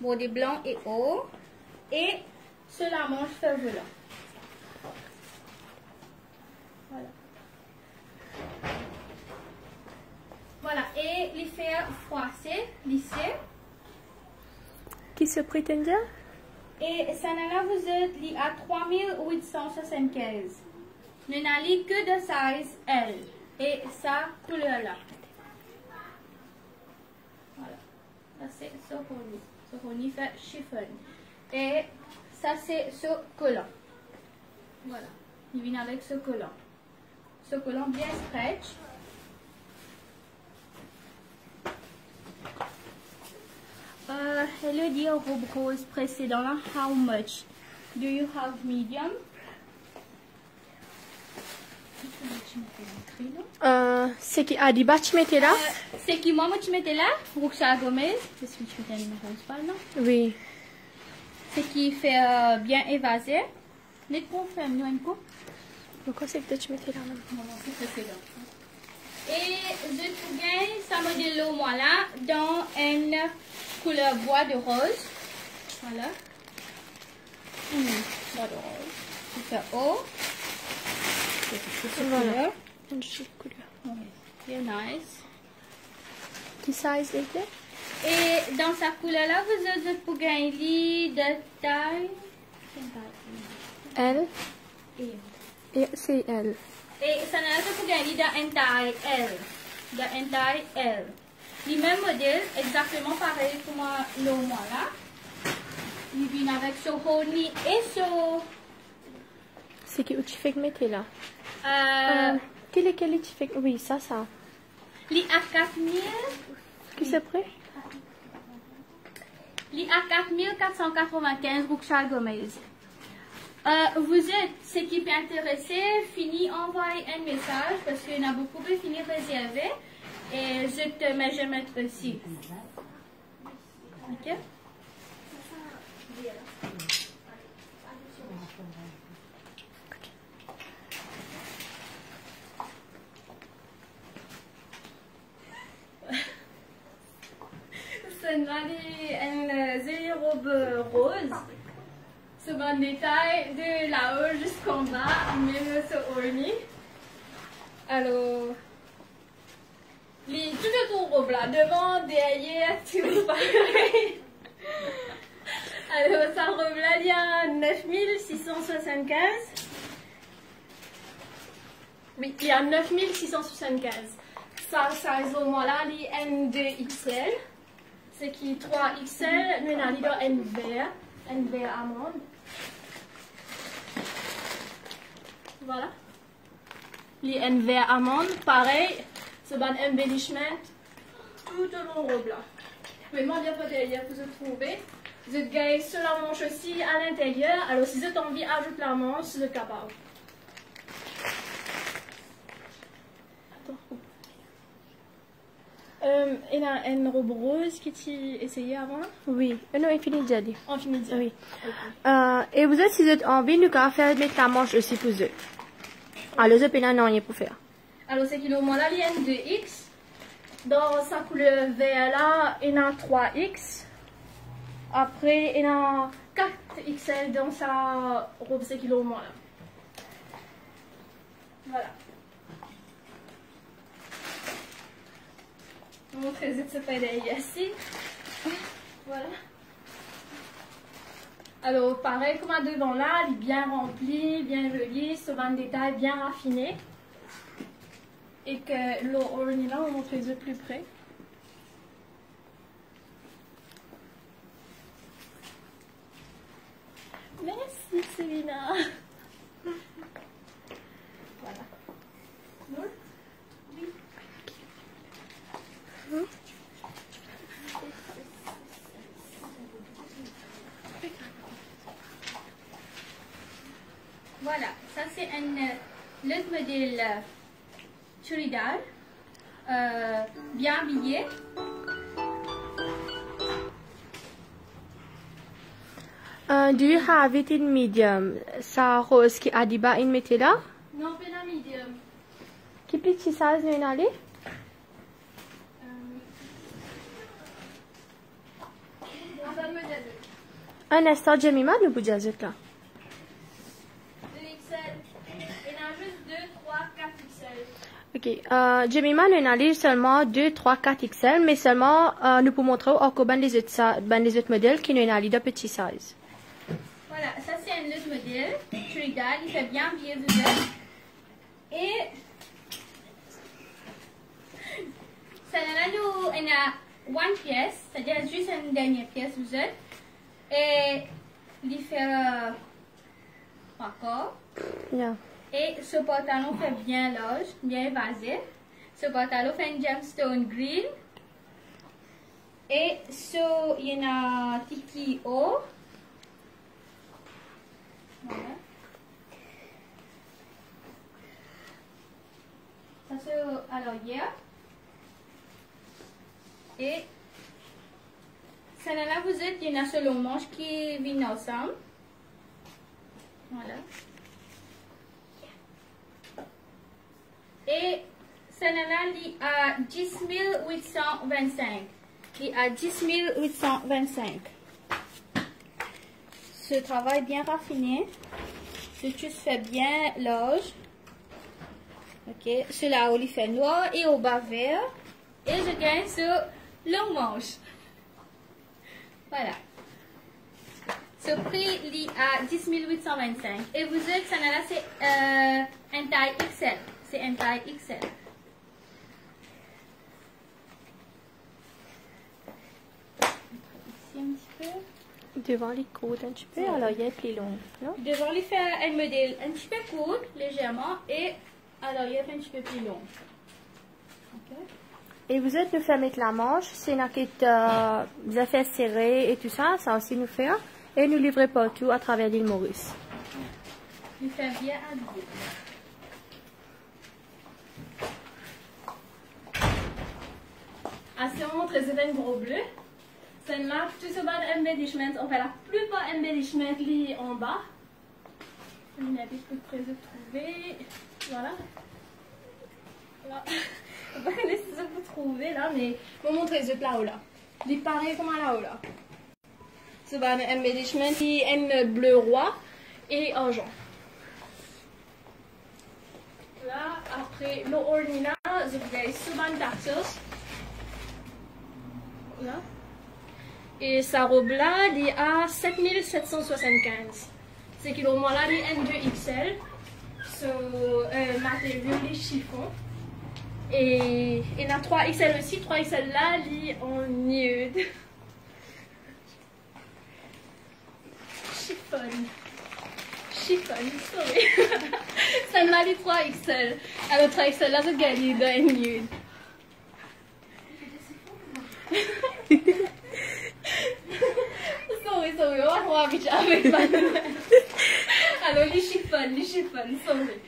Brodé blanc et haut. Et sur la manche volant. Voilà. Voilà, et il fait froissé, lissé. Qui se prétendait Et ça n'a vous êtes li à 3875. Nous n'avons que de size L. Et ça, couleur là. Voilà. Ça c'est Sohoni. Sohoni fait chiffon. Et ça c'est ce collant. Voilà. Il vient avec ce collant. Ce collant bien stretch. Uh, hello dear robe rose précédent là, how much? Do you have medium? Une rose pas non? Oui. C'est qui fait euh, bien évasé. Les qu'on fait nous un coup. Pourquoi c'est que tu mettais là c'est. Et je trouve bien ça modèle moi là dans une couleur bois de rose. Voilà. Hmm, bois de rose. Haut. C'est cette Voilà. couleur. Very nice. Qui size était Et dans sa couleur là, vous avez pour gagner de taille? L Et c'est L. Et ça n'a pas pour gagner une taille L. Une taille L. Le même modèle, exactement pareil comme le moi là. Il vient avec ce honey et ce est quel est tu fais que- Oui, ça, ça. li à 4000, Qui c'est prêt? Li à 4495 Route Charles Gomez. Euh, vous êtes, ceux qui sont intéressés, fini envoyer un message parce qu'il y en a beaucoup qui fini réservé et je te mets je mettre aussi. Ok? Une jolie robe rose. Ce bon détail de là-haut jusqu'en bas, même ce orni. Alors, les, tout est ton robe là, devant, derrière, tout pareil. Alors, sa robe là, il y a 9675. Oui, il y a 9675. Ça, size au moins là, les N2XL. C'est qui? 3XL, nous avons dans NV, NV amande. Voilà. Les NV amande, pareil, c'est un embellishment tout au long robe là. Mais moi, bien derrière, vous le trouvez. Vous êtes gagné sur la manche aussi à l'intérieur. Alors, si vous avez envie, ajoute la manche, êtes capable. Euh, il y a une robe rose qui tu essayé avant? Oui. Euh, non, il finit déjà. On finit dire. Oui. Euh, et vous êtes, si vous êtes envie, nous allons faire mettre la manche aussi pour eux. Alors, je peux non, rien pour faire. Alors, c'est qu'il y a au moins la ligne de X. Dans sa couleur vert là, il y en a 3X. Après, il y en a 4XL dans sa robe, c'est qu'il y a là. Voilà. Montrez vite ce pédale ici. Voilà. Alors, pareil, comme à devant là, il est bien rempli, bien joli, sur un détail bien raffiné. Et que l'eau ornie là, on montre les yeux plus près. Uh, it in medium? Sa rose qui adiba in mettez là? Non, pas la medium. Qui petit size nous dire. Un instant, Jemima, nous vous dire là. XL. Il y en a juste 2, 3, 4 XL. Ok. Euh, Jemima, nous allons seulement 2, 3, 4 XL, mais seulement euh, nous pour montrer encore ben les autres, ben les autres modèles qui nous allons de petit size. Voilà, ça c'est un autre modèle, churidar, il fait bien vous êtes. Et ça là nous, on a one pièce, c'est-à-dire juste une dernière pièce vous êtes. Et il fait euh, encore. Yeah. Et ce pantalon fait bien large, bien évasé. Ce pantalon fait une gemstone green. Et ce, il y en a tiki haut. Ça c'est à l'arrière. Et celle-là, vous êtes, a selon manche qui viennent ensemble. Voilà. Et celle-là, il a 10 825. Il a 10 825. Ce travail bien raffiné. Ce tu fait bien large. Ok. Celui-là, il fait noir et au bas vert. Et je gagne sur long manche. Voilà. Ce prix, il a 10 825. Et vous êtes, c'est euh, un taille XL. C'est un taille XL. Ici un petit peu. Devant les côtes un petit peu, alors il est plus long, non? Devant lui faire un modèle un petit peu court, légèrement, et à l'arrière un petit peu plus long. Et vous êtes nous faire mettre la manche, c'est une enquête euh, des affaires serrées et tout ça, ça aussi nous faire. Et nous livrer partout à travers l'île Maurice. Lui faire bien habillé. Als je ons resident gros bleu, là tout ce bas embellishment, enfin la plupart embellishment liés en bas. On a des trucs près de trouver. Voilà. Là. Pas laisser ça vous trouver là, mais je vais vous montrer ce là-haut là. Il est pareil comme là-haut là. Ce bas embellishment qui est bleu roi et argent. Là, après le ordina, je vais bas taxos. Là. Et sa robe là, il est à 7775. C'est qu'il au moins là, il est N2XL. So, euh, matériau, les chiffons. Et il y a 3XL aussi. 3XL là, il est en nude. Chiffon. Chiffon, sorry. Celle-là, il est 3XL. Alors 3XL là, je gagne de nude. sorry, sorry, on va voir avec ma Alors, les chiffons, les chiffons, sorry.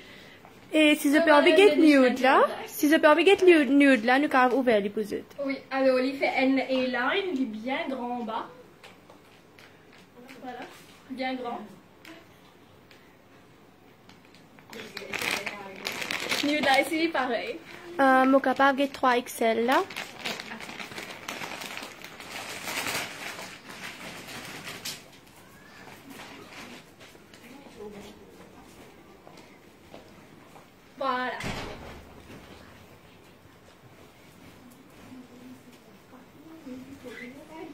Et si je peux envie get nude là, si je peux envie get nude, là, nous avons ouvert les pousettes. Oui, alors il fait un A-line, il est bien grand en bas. Voilà, bien grand. Nude là, ici, il est pareil. Euh, moi capable get 3XL là. Voilà.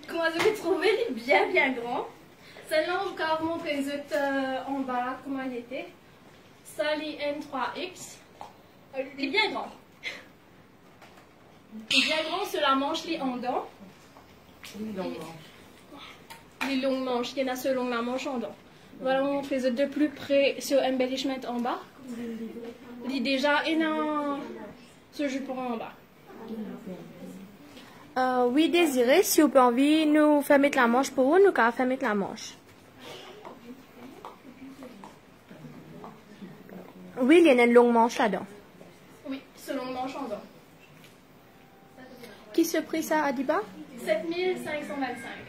Comment je vais trouver Il est bien bien grand. Celle-là, on va vous montrer les autres euh, en bas comment il était? Ça, il est N3X. Euh, Il est bien grand. Il est bien grand sur la manche, il est en dents. Les longues manches, il y en a sur longue la manche en dents. Voilà, on fait les de plus près sur embellishment en bas. Il est déjà énorme ce jupon en bas. Euh, oui, désiré, si vous avez envie, nous faire mettre la manche pour vous, nous faire mettre la manche. Oui, il y en a une longue manche là-dedans. Oui, selon manche en dents. Qui se prie ça, Adiba? 7525.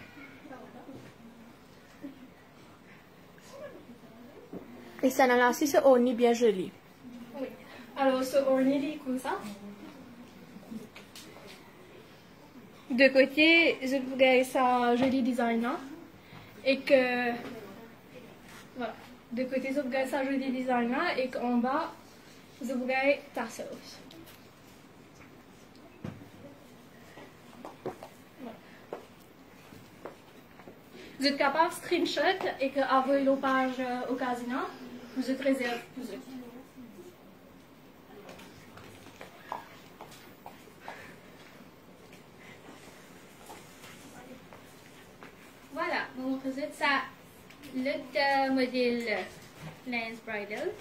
Et ça là aussi, c'est orné bien joli. Alors, il est comme ça. De côté, je voudrais ça joli design là. Et que. Voilà. De côté, je voudrais ça joli design là. Et qu'en bas, je voudrais tassels. Voilà. Vous êtes capable de screenshot et que envoyer la page euh, au casino, vous êtes réservé pour eux. Voilà, donc ça, le modèle Lens Bridal.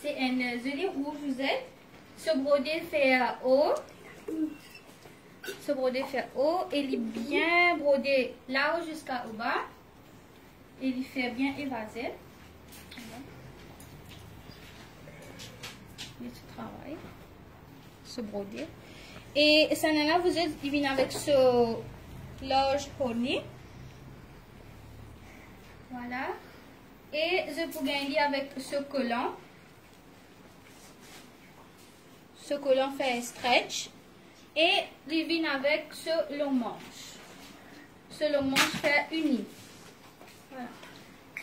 C'est un euh, joli rouge vous êtes. Ce brodé fait haut. Ce brodé fait haut il est bien brodé là-haut jusqu'à au bas. Il fait bien évasé. Il se travaille. Ce brodé. Et ça là, vous êtes, vient avec ce loge pony. Voilà. Et je peux gagner avec ce collant. Ce collant fait stretch. Et vient avec ce long manche. Ce long manche fait uni. Voilà.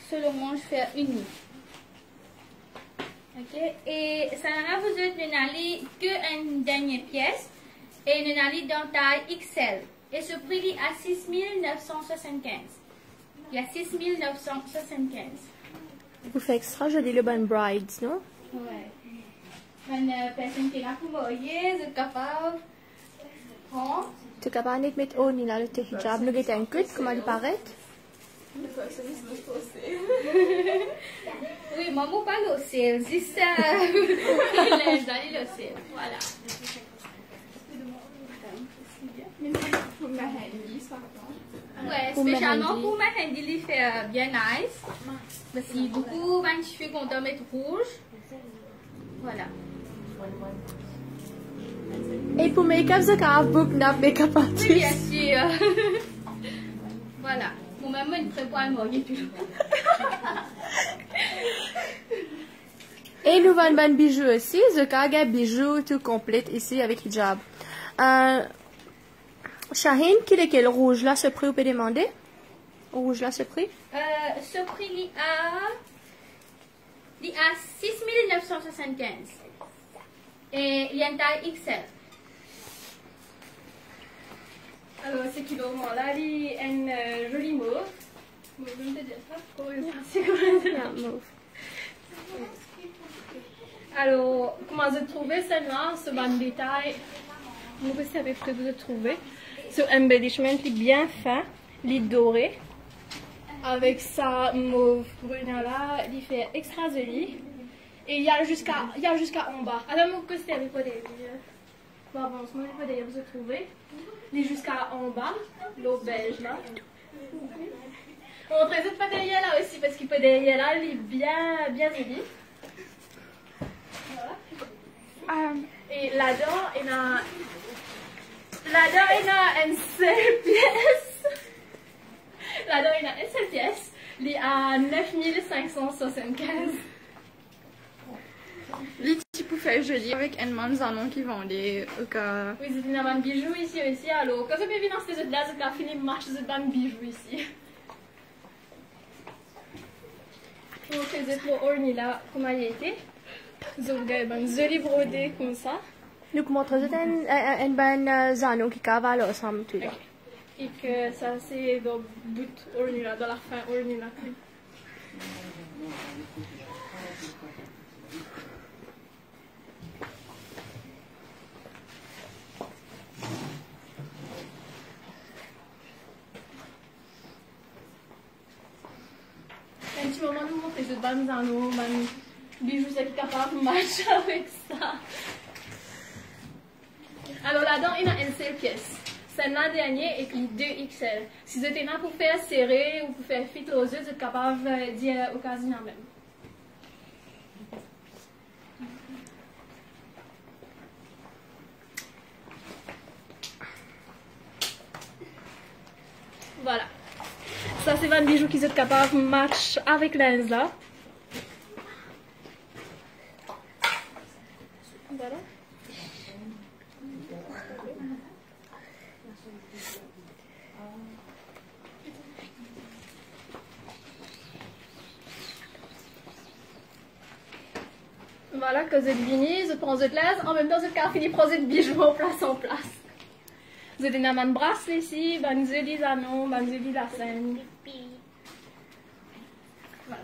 Ce long manche fait uni. Ok. Et ça là, vous êtes n'allez que une dernière pièce. Et une allez dans taille XL. Et ce prix est à 6975. Il y a 6975. Vous faites extra joli le bon brides, non? Ouais. Une personne qui est là pour voyer, vous êtes capable. Tu capable de mettre au nila le te hijab. Nous avons un cut, comment il paraît? Oui, maman pas l'océan, juste les allez l'océan. Voilà. Ouais, Pour spécialement Mehendi. pour Mehendi, il fait euh, bien nice. Parce beaucoup de cheveux qu'on doit mettre rouge. Voilà. Et pour make-up, c'est quand même book n'a make-up Oui, artist. bien sûr. voilà. Je ne ferai pas un morier toujours. Et nous vendons un bijou aussi. The Kaga bijou tout complet ici avec hijab. Euh, Shaheen, quel est quel rouge là, ce prix, vous pouvez demander? Rouge là, ce prix? Euh, ce prix, il est à, il est à 6975. Et il y a une taille XL. Alors, c'est qu'il au moins là, il y a une euh, jolie mauve. Bon, Je vais te ça. Comment c'est mauve. Alors, comment j'ai trouvé celle-là, ce ban détail? Vous pouvez savoir ce que vous avez trouvé. Ce embellishment est bien fin, il est doré. Avec sa mauve brune là, il fait extra joli. Et il y a jusqu'à il y a jusqu'à en bas. Alors, mon côté, il pas des. Bon, bon, ce moment, il des. Vous avez trouvé. Il est jusqu'à en bas, l'eau beige là. On présente pas derrière là aussi parce qu'il peut derrière là, il est bien, bien joli. Voilà. Um, Et là-dedans, il a. Il y a une seule pièce. Il y a une seule pièce. Est à 9575. les petits poufets jolis avec un manzanon qui vendait au cas. Oui, c'est une bijou ici aussi. Alors, quand vous venez dans ces autres-là, vous avez fini de marcher sur une bijou ici. Pour vous êtes le orni là, comment il était? Vous avez une jolie brodée comme ça. Nous montrons un, un, ben zanon qui cavale ensemble tout là. Et que ça, c'est dans orni là, dans la fin. Un petit moment, nous montrer bande dans nos bijoux, c'est capable de matcher avec ça. Alors là-dedans, il y a une seule pièce. Celle-là dernière et puis 2 XL. Si vous êtes là pour faire serrer ou pour faire fit aux yeux, vous êtes capable de dire au casino même. Voilà. Ça, c'est un bijou qui sont capables de match avec l'Enza. Voilà. Voilà, que vous êtes vini, vous prenez votre place, en même temps, vous êtes fini de prendre votre bijou en place en place. Vous avez une amande brasse ici, ben jolie anneaux, ben jolie la scène. Voilà.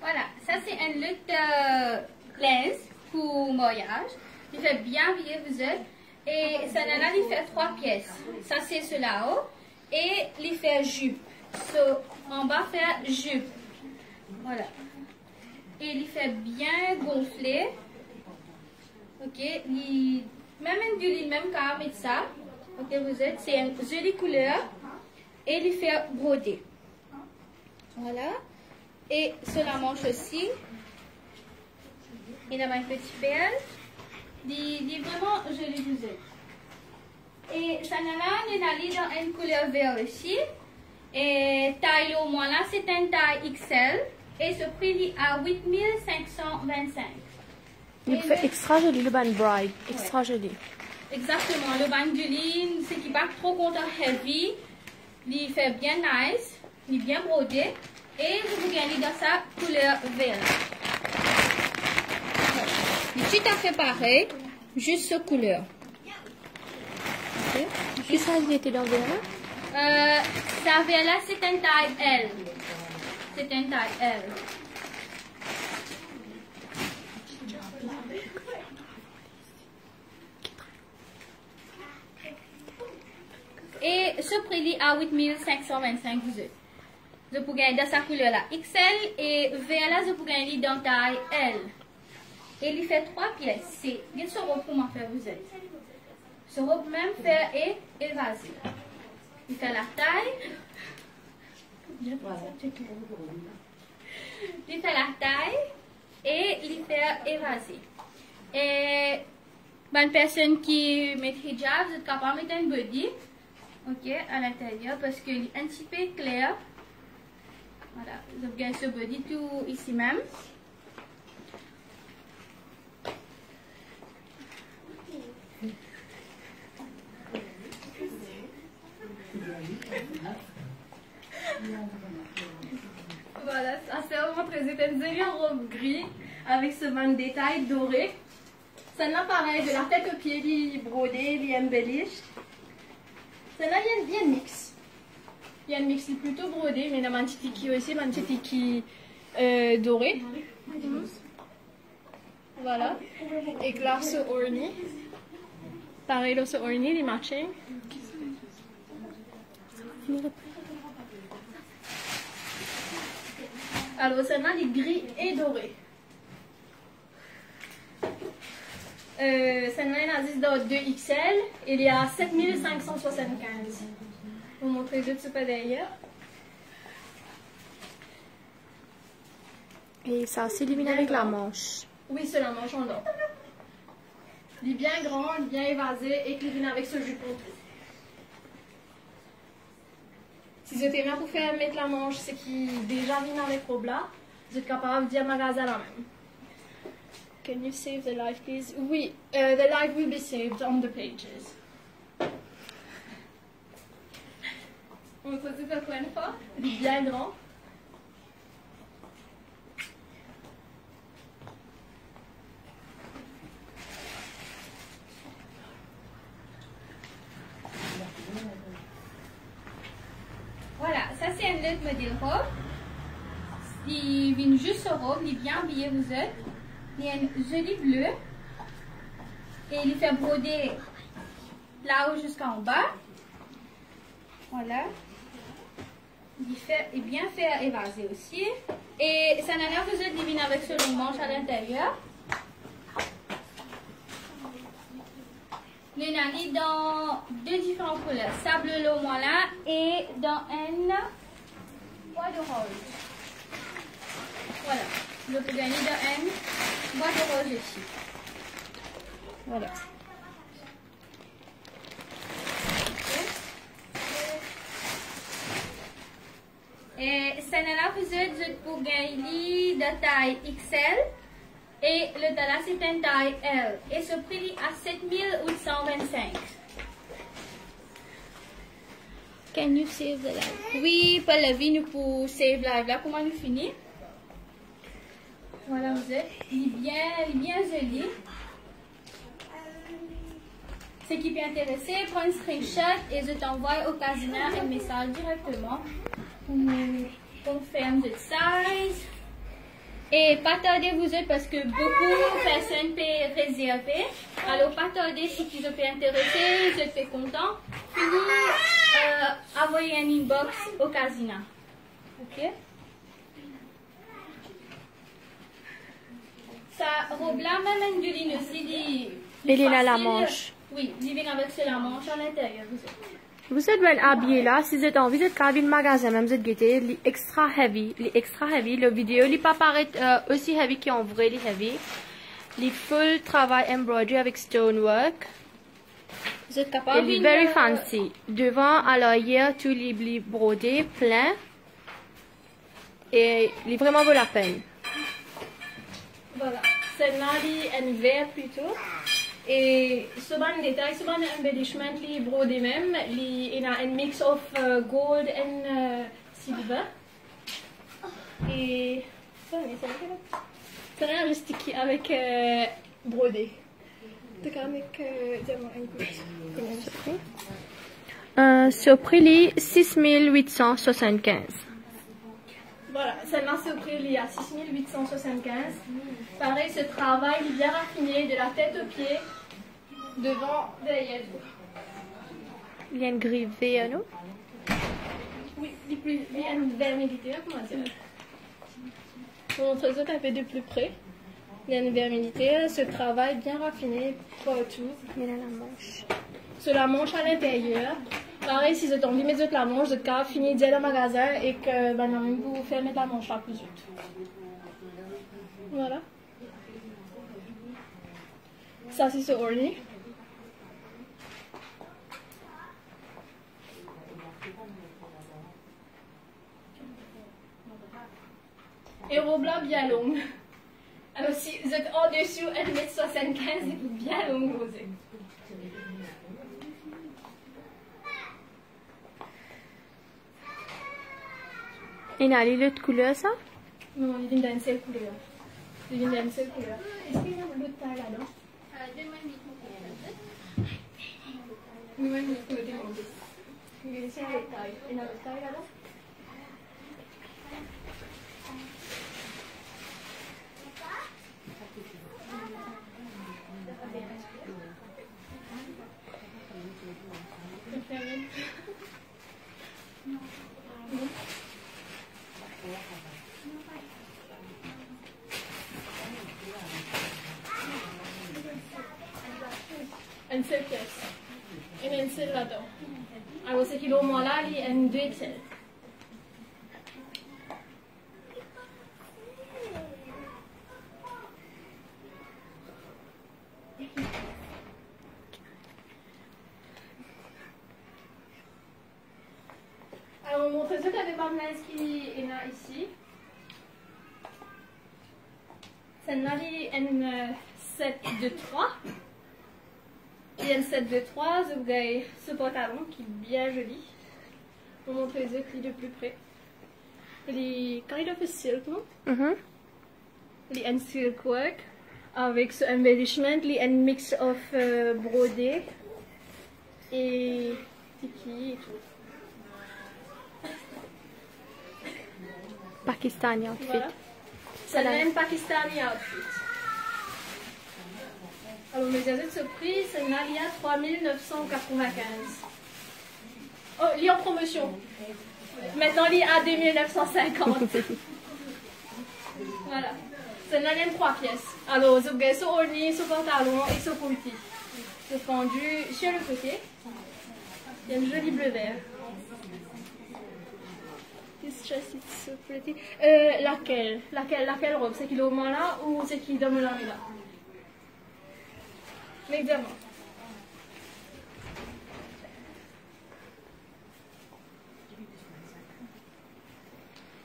Voilà, ça c'est un look de lens pour mariage. Il fait bien vieux vous êtes. Et ça nana, il fait trois pièces. Ça c'est ce là-haut. Et il fait jupe. So, en bas fait jupe. Voilà. Et il fait bien gonflé. Ok, il, même un du même cas avec ça. Ok, vous êtes, c'est une jolie couleur. Et il fait broder. Voilà. Et sur la manche aussi, il a une petite perle. Il est vraiment joli vous êtes. Et ça il a dans une couleur vert aussi. Et taille au moins là, c'est une taille XL. Et ce prix à 8525. Il fait le- extra joli le ban bride. Extra joli. Exactement, le bandoline, c'est qui pas trop content heavy. Il fait bien nice, il est bien brodé. Et vous gagnez dans sa couleur vert. Voilà. Il est tout à fait pareil, juste ce couleur. Ok. Qui ça il était dans le verre? Euh, ça vert là, c'est un taille L. C'était à elle. Et ce prix à 8525 vous Je peux gagner dans sa couleur là XL et vert là je peux gagner dans taille L. Et il fait trois pièces. C'est une robe pour m'en faire vous êtes. Ce robe même faire et évasé. Il fait la taille, il fait la taille et il fait évasé. Et une personne qui met hijab, vous êtes capable de mettre un body à l'intérieur parce qu'il est un petit peu clair. Voilà, vous avez ce body tout ici même. Voilà, ça c'est vraiment très épais. Une robe gris avec ce band détail doré. C'est un appareil de la tête aux pieds, il brodé, il embellish. Celle-là, il y a un mix. Il y a un mix plutôt brodé, mais il y a un petit aussi, un petit euh, doré. Voilà. Et glace orni. Pareil, ce orni, les matching. Alors, celle-là, les gris et doré. Euh, celle-là, existe dans 2XL. Il y a 7575. Je vous montrer deux pas d'ailleurs. Et ça s'élimine avec la manche. Oui, c'est la manche en or. Il est bien grand, est bien évasé et il vient avec ce jupon. Si vous êtes bien pour faire mettre la manche, c'est qui déjà vient avec là, vous êtes capable de dire magasin la même. Can you save the live, please? Oui, uh, the live will be saved on the pages. On peut tout faire une fois? Bien grand. Voilà, ça c'est un autre modèle robe. Il vient juste au robe, il est bien habillé, vous êtes. Il y a une jolie bleue. Et il fait broder là-haut jusqu'en bas. Voilà. Il, fait, est bien fait évaser aussi. Et ça n'a rien vous êtes divine avec ce long manche à l'intérieur. Le nani dans deux différentes couleurs. Sable l'eau là et dans un bois de rose. Voilà. Je peux gagner dans un bois de rose ici. Voilà. Et celle-là, vous êtes pour gagner de taille XL. Et le une taille L. Et ce prix à 7825. Can you save the live? Oui, pour la vie, nous pouvons save live. Là, comment nous finir? Voilà, vous êtes. Il est bien, il est bien joli. Ce qui peut intéresser, prends un screenshot et je t'envoie au casino un message directement pour confirmer le size. Et pas tarder vous êtes parce que beaucoup de personnes peuvent réserver. Alors pas tarder si tu te peux intéresser, je te fais content. Fini, euh, envoyer un inbox au casino. Ok? Sa robe là, même une aussi. Est là la manche. Oui, vient avec la manche à l'intérieur. Vous êtes. Bien habillé là, si vous êtes envie de faire un magasin, même vous êtes guetté, les extra heavy, les extra heavy, le vidéo, il pas paraît euh, aussi heavy qu'en vrai, les heavy. Les full travail embroidery avec stonework. Vous êtes capable Il est very fancy. Devant, à l'arrière, tout les brodé, plein. Et il vraiment vaut la peine. Voilà. Celle-là, elle est plutôt. Et ce bon détail, ce bon embellishment, les brodé même, il y a un mix of uh, gold and uh, silver. Et c'est un sticky avec euh, brodé. Donc avec euh, diamant euh, Sur prix, 6875. Voilà, c'est au prix il y a 6875. Pareil, ce travail bien raffiné de la tête aux pieds, devant, derrière. Il y a une à nous. Oui, il y a une vermilité, comment dire. On montre ça un peu de plus près. Il y a une vermilité, ce travail bien raffiné partout. Il y a la manche. Sur la manche à l'intérieur. Pareil, si vous avez envie de mettre la manche, vous avez fini dans le magasin et que ben, non, vous faire mettre la manche là plus vite. Voilà. Ça, c'est ce orni. Et robe là bien longue. Alors si vous êtes en dessous 1m75, c'est bien longue rosée. Il y a les autres couleurs, ça Non, il vient d'une seule couleur. Il vient d'une seule couleur. Est-ce qu'il y a l'autre taille là-dedans Oui, oui, oui, oui, oui. Il y a une taille. Il y a l'autre taille là-dedans Une seule pièce. Il y a une seule là-dedans. Alors, qu'il au moins là, il y a une deux selles. Alors, on montre ce que des qui est là ici. Celle-là, il y a une 7 de 3. Il y a une 7 de 3, vous avez ce pantalon qui est bien joli. On montre les yeux de plus près. Il est kind of a silk, non? Mhm. Il y a un silk work avec ce embellishment. Il un mix of euh, brodé et tiki et tout. Pakistani outfit. Voilà. C'est la même Pakistani outfit. Alors, mes de ce prix, c'est Nalia 3995. Oh, est en promotion. Maintenant, est à 2950. voilà. C'est une 3 pièces. Alors, vous avez ce orni, ce pantalon et ce petit. C'est fendu sur le côté. Il y a une jolie bleu vert. Euh, laquelle? Laquelle Laquelle robe? C'est qui est au moins là ou c'est qui donne la là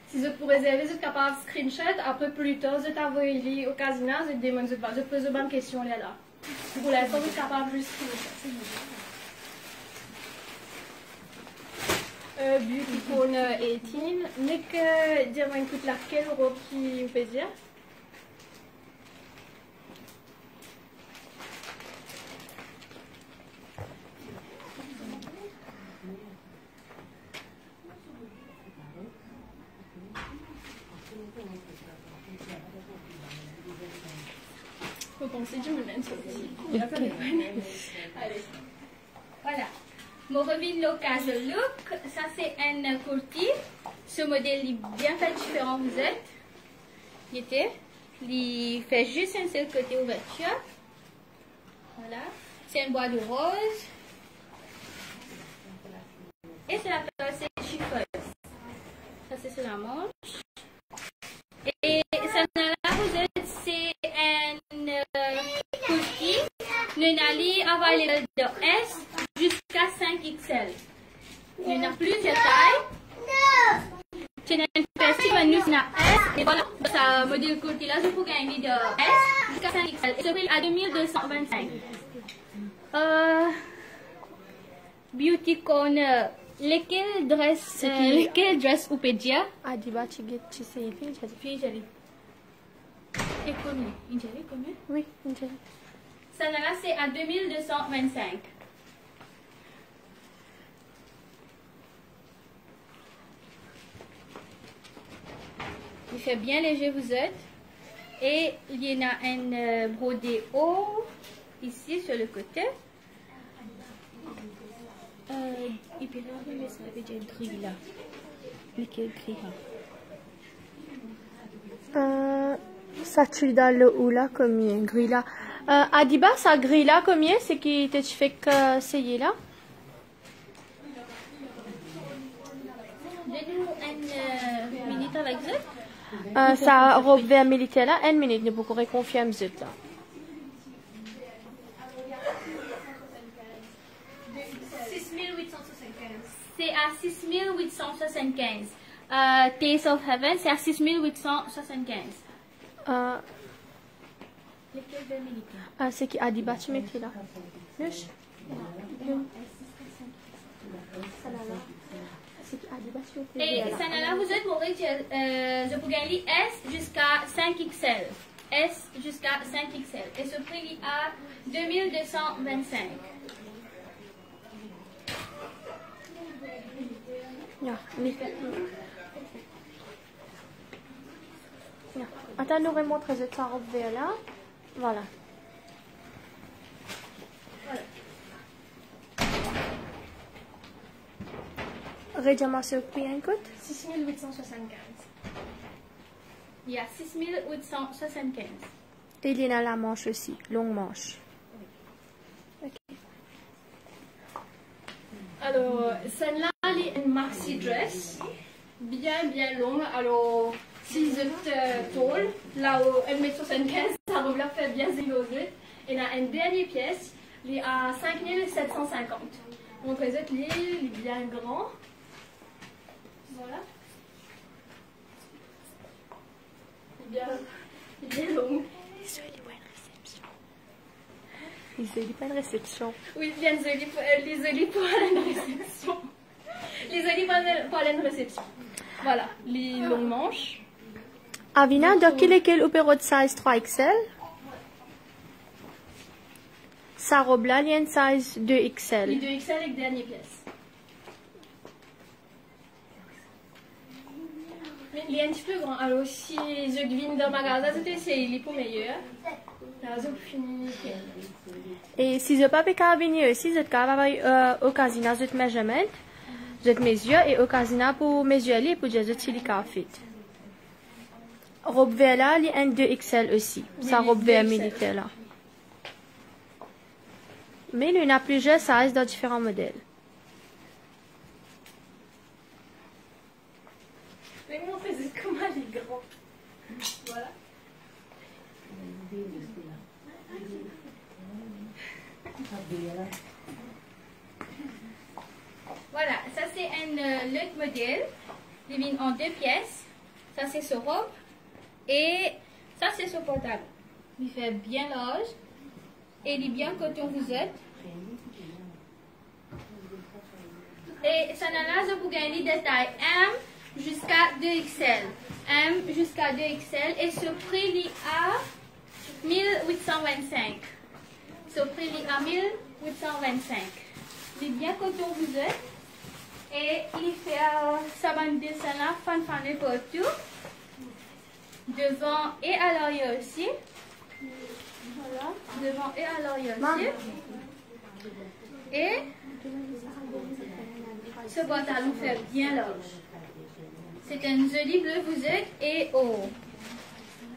Si vous pouvez réserver, vous capable de screenshot. Après, plus tard, vous envoyé au casino, vous demandé, vous posez de bonnes questions là. Pour l'instant, vous êtes capable de screenshot. Euh, Beauty 18. Euh, fait dire Faut penser que je me mène sur le Allez. Voilà. Mon revine local de look, ça c'est un kurti. Est bien fait différent vous êtes. Il était. Il fait juste un seul côté ouverture. Voilà. C'est un bois de rose. Et c'est la c'est chiffonneuse. Ça c'est sur la manche. Et celle-là, vous êtes, c'est un euh, kurti. Le nali available de S jusqu'à 5XL. Il y en a plusieurs tailles. C'est un festival nous na S. Et voilà, ça modèle kurti là, je peux gagner de S jusqu'à 5XL. Et ce prix à 2225. Euh, beauty Corner. Lesquels dress, euh, lesquels dress ou pédia? Adiba, tu get, tu sais, fille, j'ai dit. Fille jolie. Et combien? Une jolie combien? Oui, une jolie. Celle-là, c'est à 2225. Il fait bien léger, vous êtes. Et il y en a un euh, brodé haut, ici, sur le côté. Euh, mais ça veut dire gris là. Lequel gris là? Euh, Ça tu dans le ou là combien Gris là. Adiba, ça gris là combien C'est qui te fait que c'est là? Donne-nous une euh, minute avec vous. Euh, Ça robe vers militaire là, une minute, ne pourrez confirmer là. 6875. C'est à 6875. Euh, Taste of Heaven, c'est à 6875. Euh, ah, c'est qui? Adiba, tu mets qui là Et qui là Sanala, vous êtes pour euh, je peux gagner S jusqu'à 5XL. S jusqu'à 5XL. Et ce prix à 2225. Ja, nicht. Ja. Attends, nous remontre cette robe vers là. Voilà. Redis-moi ce prix un coûte. 6875. Il y a 6875. Et il y a la manche aussi, longue manche. Alors, celle-là, elle est une maxi dress, bien bien longue. Alors, si vous êtes tall, là où 1m75, ça robe là fait bien zélosé. Et là, une dernière pièce, elle est à 5750. Donc, vous êtes les, les bien grand. Voilà. Bien, bien long. Il n'y a pas de réception. Oui, bien pour, les jolis pour la réception. Les jolis pour pour la réception. Voilà, les longues manches. Avina, donc quel est quel opéra de size 3XL? Sa robe là, il y a une size 2XL. Les deux XL avec dernière pièce. Il est un petit peu grand. Alors, si je devine dans magasin, c'était c'est les pour meilleur. Je finis. Et si je pas peux venir aussi, je peux avoir euh, occasion de measurement, de mesure et occasion pour mesurer pour dire je suis fit. Robe vert là, il y a un 2XL aussi. Ça robe vert militaire là. Mais il y en a plusieurs sizes dans différents modèles. Mais moi, on faisait comment les grands. Voilà. Voilà, ça c'est un euh, autre modèle. Il vient en deux pièces. Ça c'est ce robe. Et ça c'est ce pantalon. Il fait bien large. Et il est bien coton vous êtes. Et ça n'a tailles M jusqu'à 2XL. M jusqu'à 2XL. Et ce prix à 1825. Ce prix à 1825. Il bien coton vous êtes. Et il fait euh, sa bande dessin là, fan fan partout. Devant et à l'arrière aussi. Voilà, devant et à l'arrière aussi. Et ce pantalon fait bien large. C'est un joli bleu vous êtes et haut.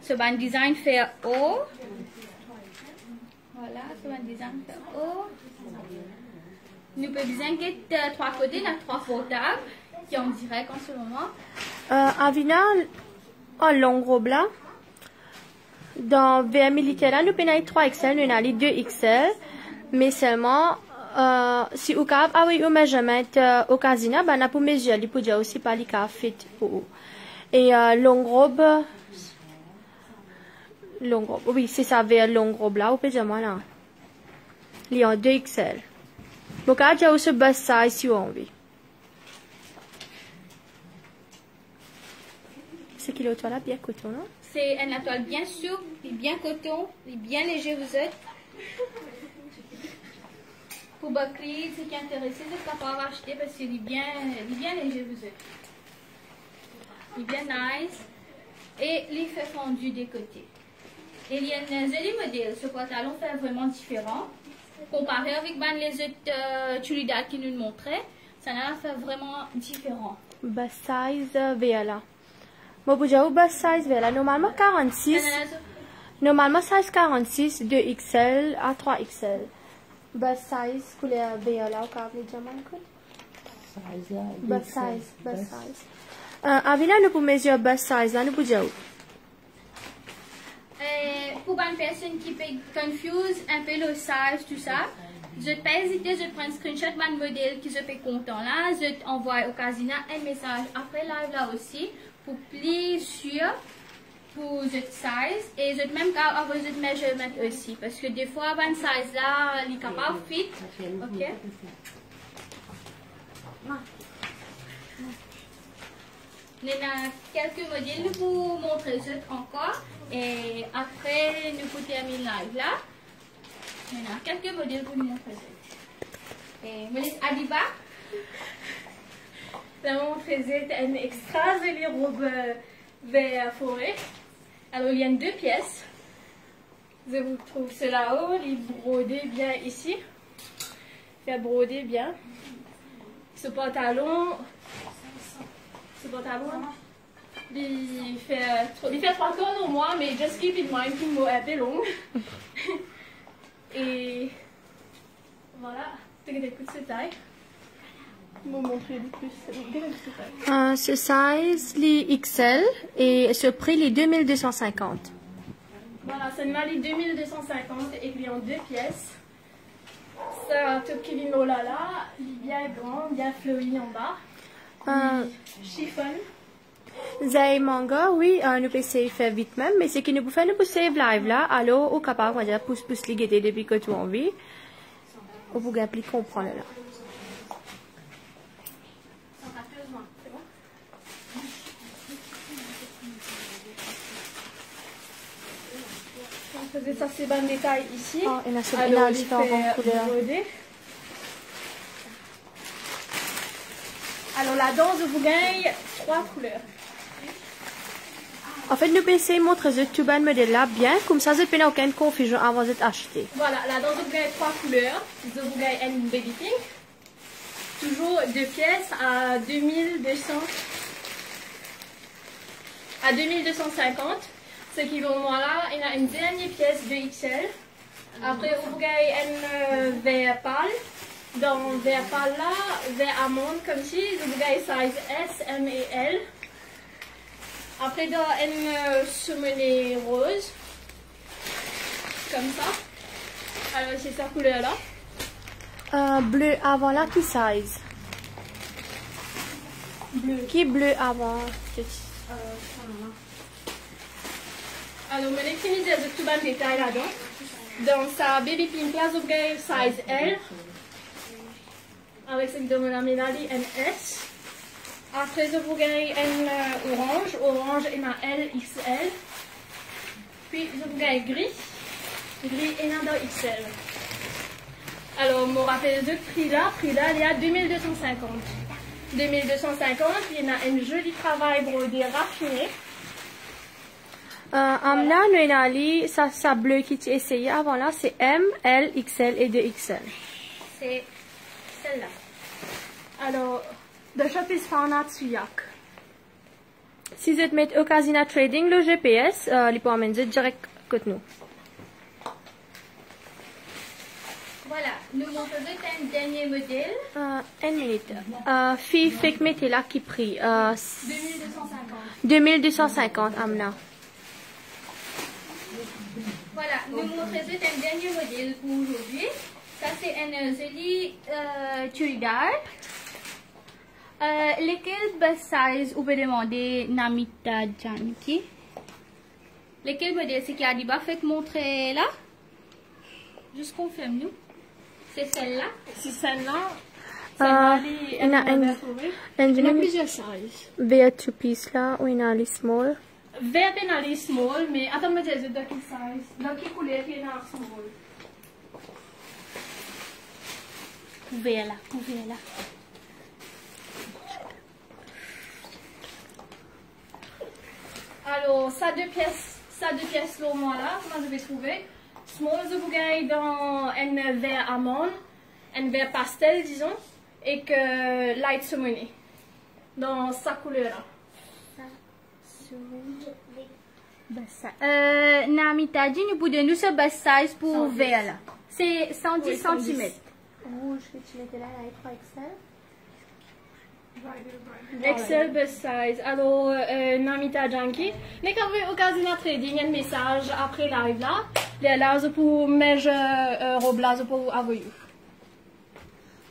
Ce band design fait haut. Voilà, ce band design fait haut. Nous pouvons distinguer euh, trois côtés, trois portables qui sont en direct en ce moment. Euh, Avina, en longue robe là, dans VR militaire nous pouvons 3XL, nous avons 2XL, mais seulement euh, si vous avez ah oui, un measurement euh, au casino, ben, on a pour mesurer, pour dire aussi pas les cas fit pour vous. Et euh, longue robe, longue robe, oui, c'est ça, vers longue robe là, dire moi là. Y a 2XL. Vous pouvez aussi bus size si envie. C'est qu'il est au toilette bien coton, non? C'est un toile bien souple, et bien coton, et bien léger vous êtes. Pour Bakri, ceux qui sont intéressés, vous êtes capable d'acheter parce qu'il est bien, il est bien léger vous êtes. Il est bien nice. Et il fait fondu des côtés. Et il y a un joli modèle. Ce pantalon fait vraiment différent. Comparé avec ben, les autres euh, qui nous montraient. Ça a fait vraiment différent. Bus size uh, vela. Mo bouja ou bus size vela. Normalement 46. Normalement size 46, 2XL à 3XL. Bus size couleur vela ou câble diamant cool. Size là. Bus size, bus size. Uh, avila nous pour mesurer bus size là nous bouja ou. Euh, pour une personne qui peut confuse un peu le size, tout ça, je ne pas hésiter, je prends un screenshot de mon modèle que je fais content là, je t'envoie au casino un message après live là aussi pour plus sûr pour le size et je même qu'à avoir le measurement aussi parce que des fois, un size là, il est capable de fit. Ok? Il y a quelques modèles pour vous montrer ça encore. Et après, nous pouvons terminer live là. Il y a quelques modèles pour nous montrer ça. Et modèle Adiba. La montre est une extra jolie robe euh, vert forêt. Alors, il y a deux pièces. Je vous trouve ce là-haut, il est brodé bien ici. Est brodé bien. Ce pantalon, ce pantalon, il fait, trois cornes au moins, mais just keep in mind qu'il est un peu long. Et voilà, c'est de taille. Je vais vous montrer le plus. Des coups de taille. Uh, ce size les XL et ce prix les 2250. Voilà, c'est une valise 2250 écrit en deux pièces. C'est un tout qui vient là bien grand, bien fleuri en bas. Uh, Chiffon. Zay manga, oui, uh, nous pouvons faire vite même, mais c'est que nous pouvons nous pousser save live là, alors au capable, on va dire, pousse pousse les guetter depuis que tu as envie. Ou pour gagner comprendre là. Faisait ça, c'est bon détail ici. Oh, il y en a ce- il y en a Alors, il différentes fait couleurs. brodé. Alors là-dedans, je vous gagne trois couleurs. En fait, nous essayer de montrer ce tout bon modèle là bien, comme ça, vous n'avez aucune confusion avant d'être acheté. Voilà, là-dedans, je vous gagne trois couleurs. Je vous gagne une baby pink. Toujours deux pièces à 2200. À 2250. Ce qui vaut moi là, il y a une dernière pièce de XL. Après, vous gagnez un euh, vert pâle. Dans vert pâle là, vert amande comme ci, vous gagnez size S, M et L. Après, dans une euh, cheminée rose. Comme ça. Alors, c'est sa couleur là. Euh, bleu avant là, qui size? Bleu. Qui est bleu avant? Alors, on écrit de tout bon détail là-dedans. Dans sa baby là, vous gagnez size L. Avec celui de mon ami Nali, NS. Après, je vous gagne un orange. Orange, il y a L, XL. Puis, je vous gagne gris. Gris, a dans XL. Alors, mon rappel de prix là, prix là, il y a 2250. 2250, il y a un joli travail brodé raffiné. Euh, Amna, nous avons ali, ça, ça bleu qui tu essayé avant là, c'est M, L, XL et 2XL. C'est celle-là. Alors, de shop is found at Suyak. Si vous mettez au casino trading, le GPS, euh, il peut amener direct côté nous. Voilà, nous montrons un dernier modèle. Euh, une minute. Euh, fille, fait que mettez là qui prix. Euh, 2250. 2250, Amna. Voilà, nous montrons un dernier modèle pour aujourd'hui. Ça, c'est un joli euh, churidar. Euh, lesquels best size vous pouvez demander Namita Janki? Lesquels modèles c'est qui a dit bah faites montrer là. Juste confirme nous. C'est celle-là? C'est celle-là. Euh, il y en a trouvée. une Il y a plusieurs sizes. two piece là, ou une ali small. Vert est dans small, mais attends, me dire dans quel size. Dans quelle couleur est dans small. Pouvez là, pouvez là. Alors, ça deux pièces, ça deux pièces là, moi là, comment je vais trouver. Small, je vous gagne dans un vert amande, un vert pastel, disons. et que light summoning dans sa couleur là. Euh, Nami t'a dit, nous pouvons nous ce bus size pour 110. vert là. C'est 110 Oui, 110. cm. Rouge que tu mettais là, la 3XL. Excel best size. Alors, euh, Namita Janki, okazina trading un message après live là? Le là, pour measure euh, robe là, pour avoir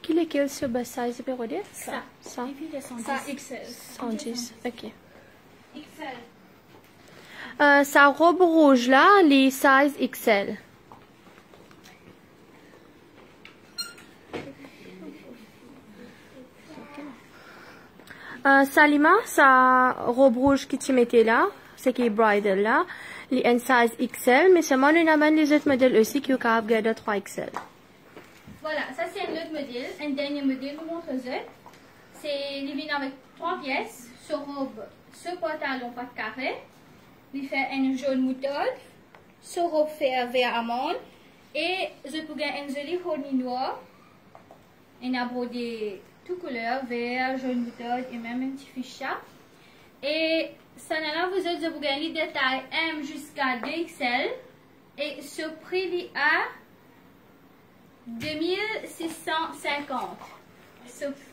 Qui lequel ce bus size, redire Ça. Ça. Et puis les 110. Ça XL. 110, ok. XL. Euh, sa robe rouge là, les size XL. Euh, Salima, sa robe rouge que tu mettais là, c'est qui est bridal là, les en size XL, mais seulement nous amène les autres modèles aussi qui de garder 3XL. Voilà, ça c'est un autre modèle, un dernier modèle pour montrer ça. C'est, il vient avec trois pièces, ce robe, ce pantalon pas carré, il fait un jaune moutarde, ce robe fait vert amande, et je peux gagner un joli honey noir, un abrodé tout couleur, vert, jaune moutarde et même un petit fuchsia. Et ça là, vous êtes, je vous gagne les détails M jusqu'à 2XL, et ce prix il à 2650.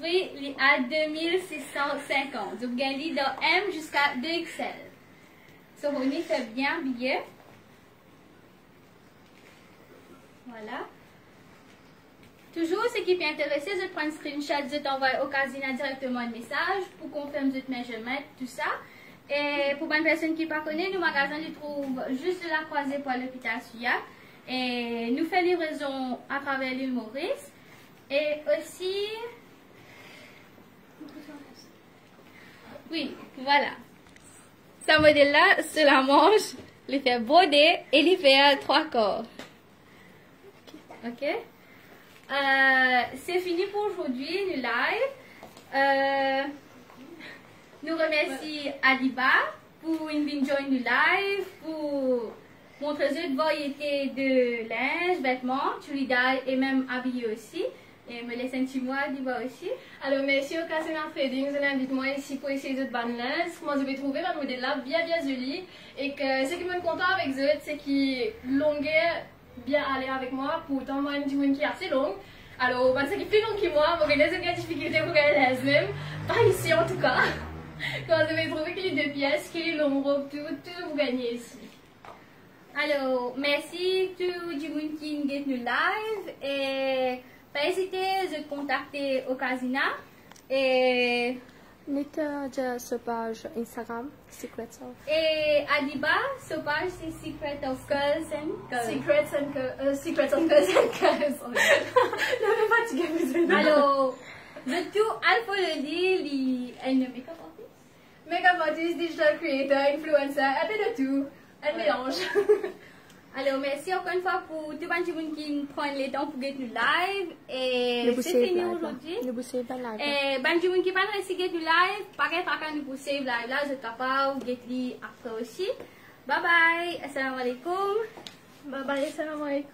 Est à 2650. Donc, gagnez dans M jusqu'à 2XL. Ce Ronnie fait bien billet. Voilà. Toujours, ce qui peut intéresser, je prends un screenshot, je t'envoie au casino directement un message pour confirmer votre measurement, tout ça. Et pour une personne qui ne pas connaît, le magasin le trouve juste de la croisée pour l'hôpital Suya. Et nous fait livraison à travers l'île Maurice. Et aussi. Oui, voilà. Ce modèle-là, c'est la manche, fait broder et il fait trois corps. Ok? Euh, c'est fini pour aujourd'hui, le live. Euh, nous remercions Adiba pour une bonne join du live, pour montrer une variété de linge, vêtements, chulidaï et même habillés aussi. Et me laisse un petit mot Adiba aussi. Alors, merci au Casino Trading, je l'invite moi ici pour essayer de banner. Moi, je vais trouver un modèle là bien, bien joli. Et que ce qui me content avec eux, c'est qu'il longueur bien aller avec moi. Pourtant, moi, une journée qui est assez longue. Alors, c'est qui est plus long que moi, vous avez des difficultés pour gagner les mêmes. Pas ici en tout cas. Quand vous avez trouvé qu'il y a deux pièces, qu'il y a long robe, tout, tout, vous gagnez ici. Alors, merci tout le monde qui nous nous live et pas hésiter de contacter au casino et, Nita ce page Instagram, Secret Soul. et Adiba, ce page c'est Secret of Girls and Girls. Secrets and Co- euh, Secrets and Cousins. Sorry. Je vais fatiguer, êtes Alors, de tout, Alpha le dit, elle ne make-up artist. Makeup artist, digital creator, influencer, un peu de tout. Un mélange. Alors, merci encore une fois pour tout le monde qui prend le temps pour nous live. Et c'est fini aujourd'hui. Nous vous save live. Et ben, tout le monde qui parle aussi get nous live. Pareil, pas nous vous save live là, je capable, get li après aussi. Bye bye, assalamu alaikum. Bye bye, assalamu alaikum.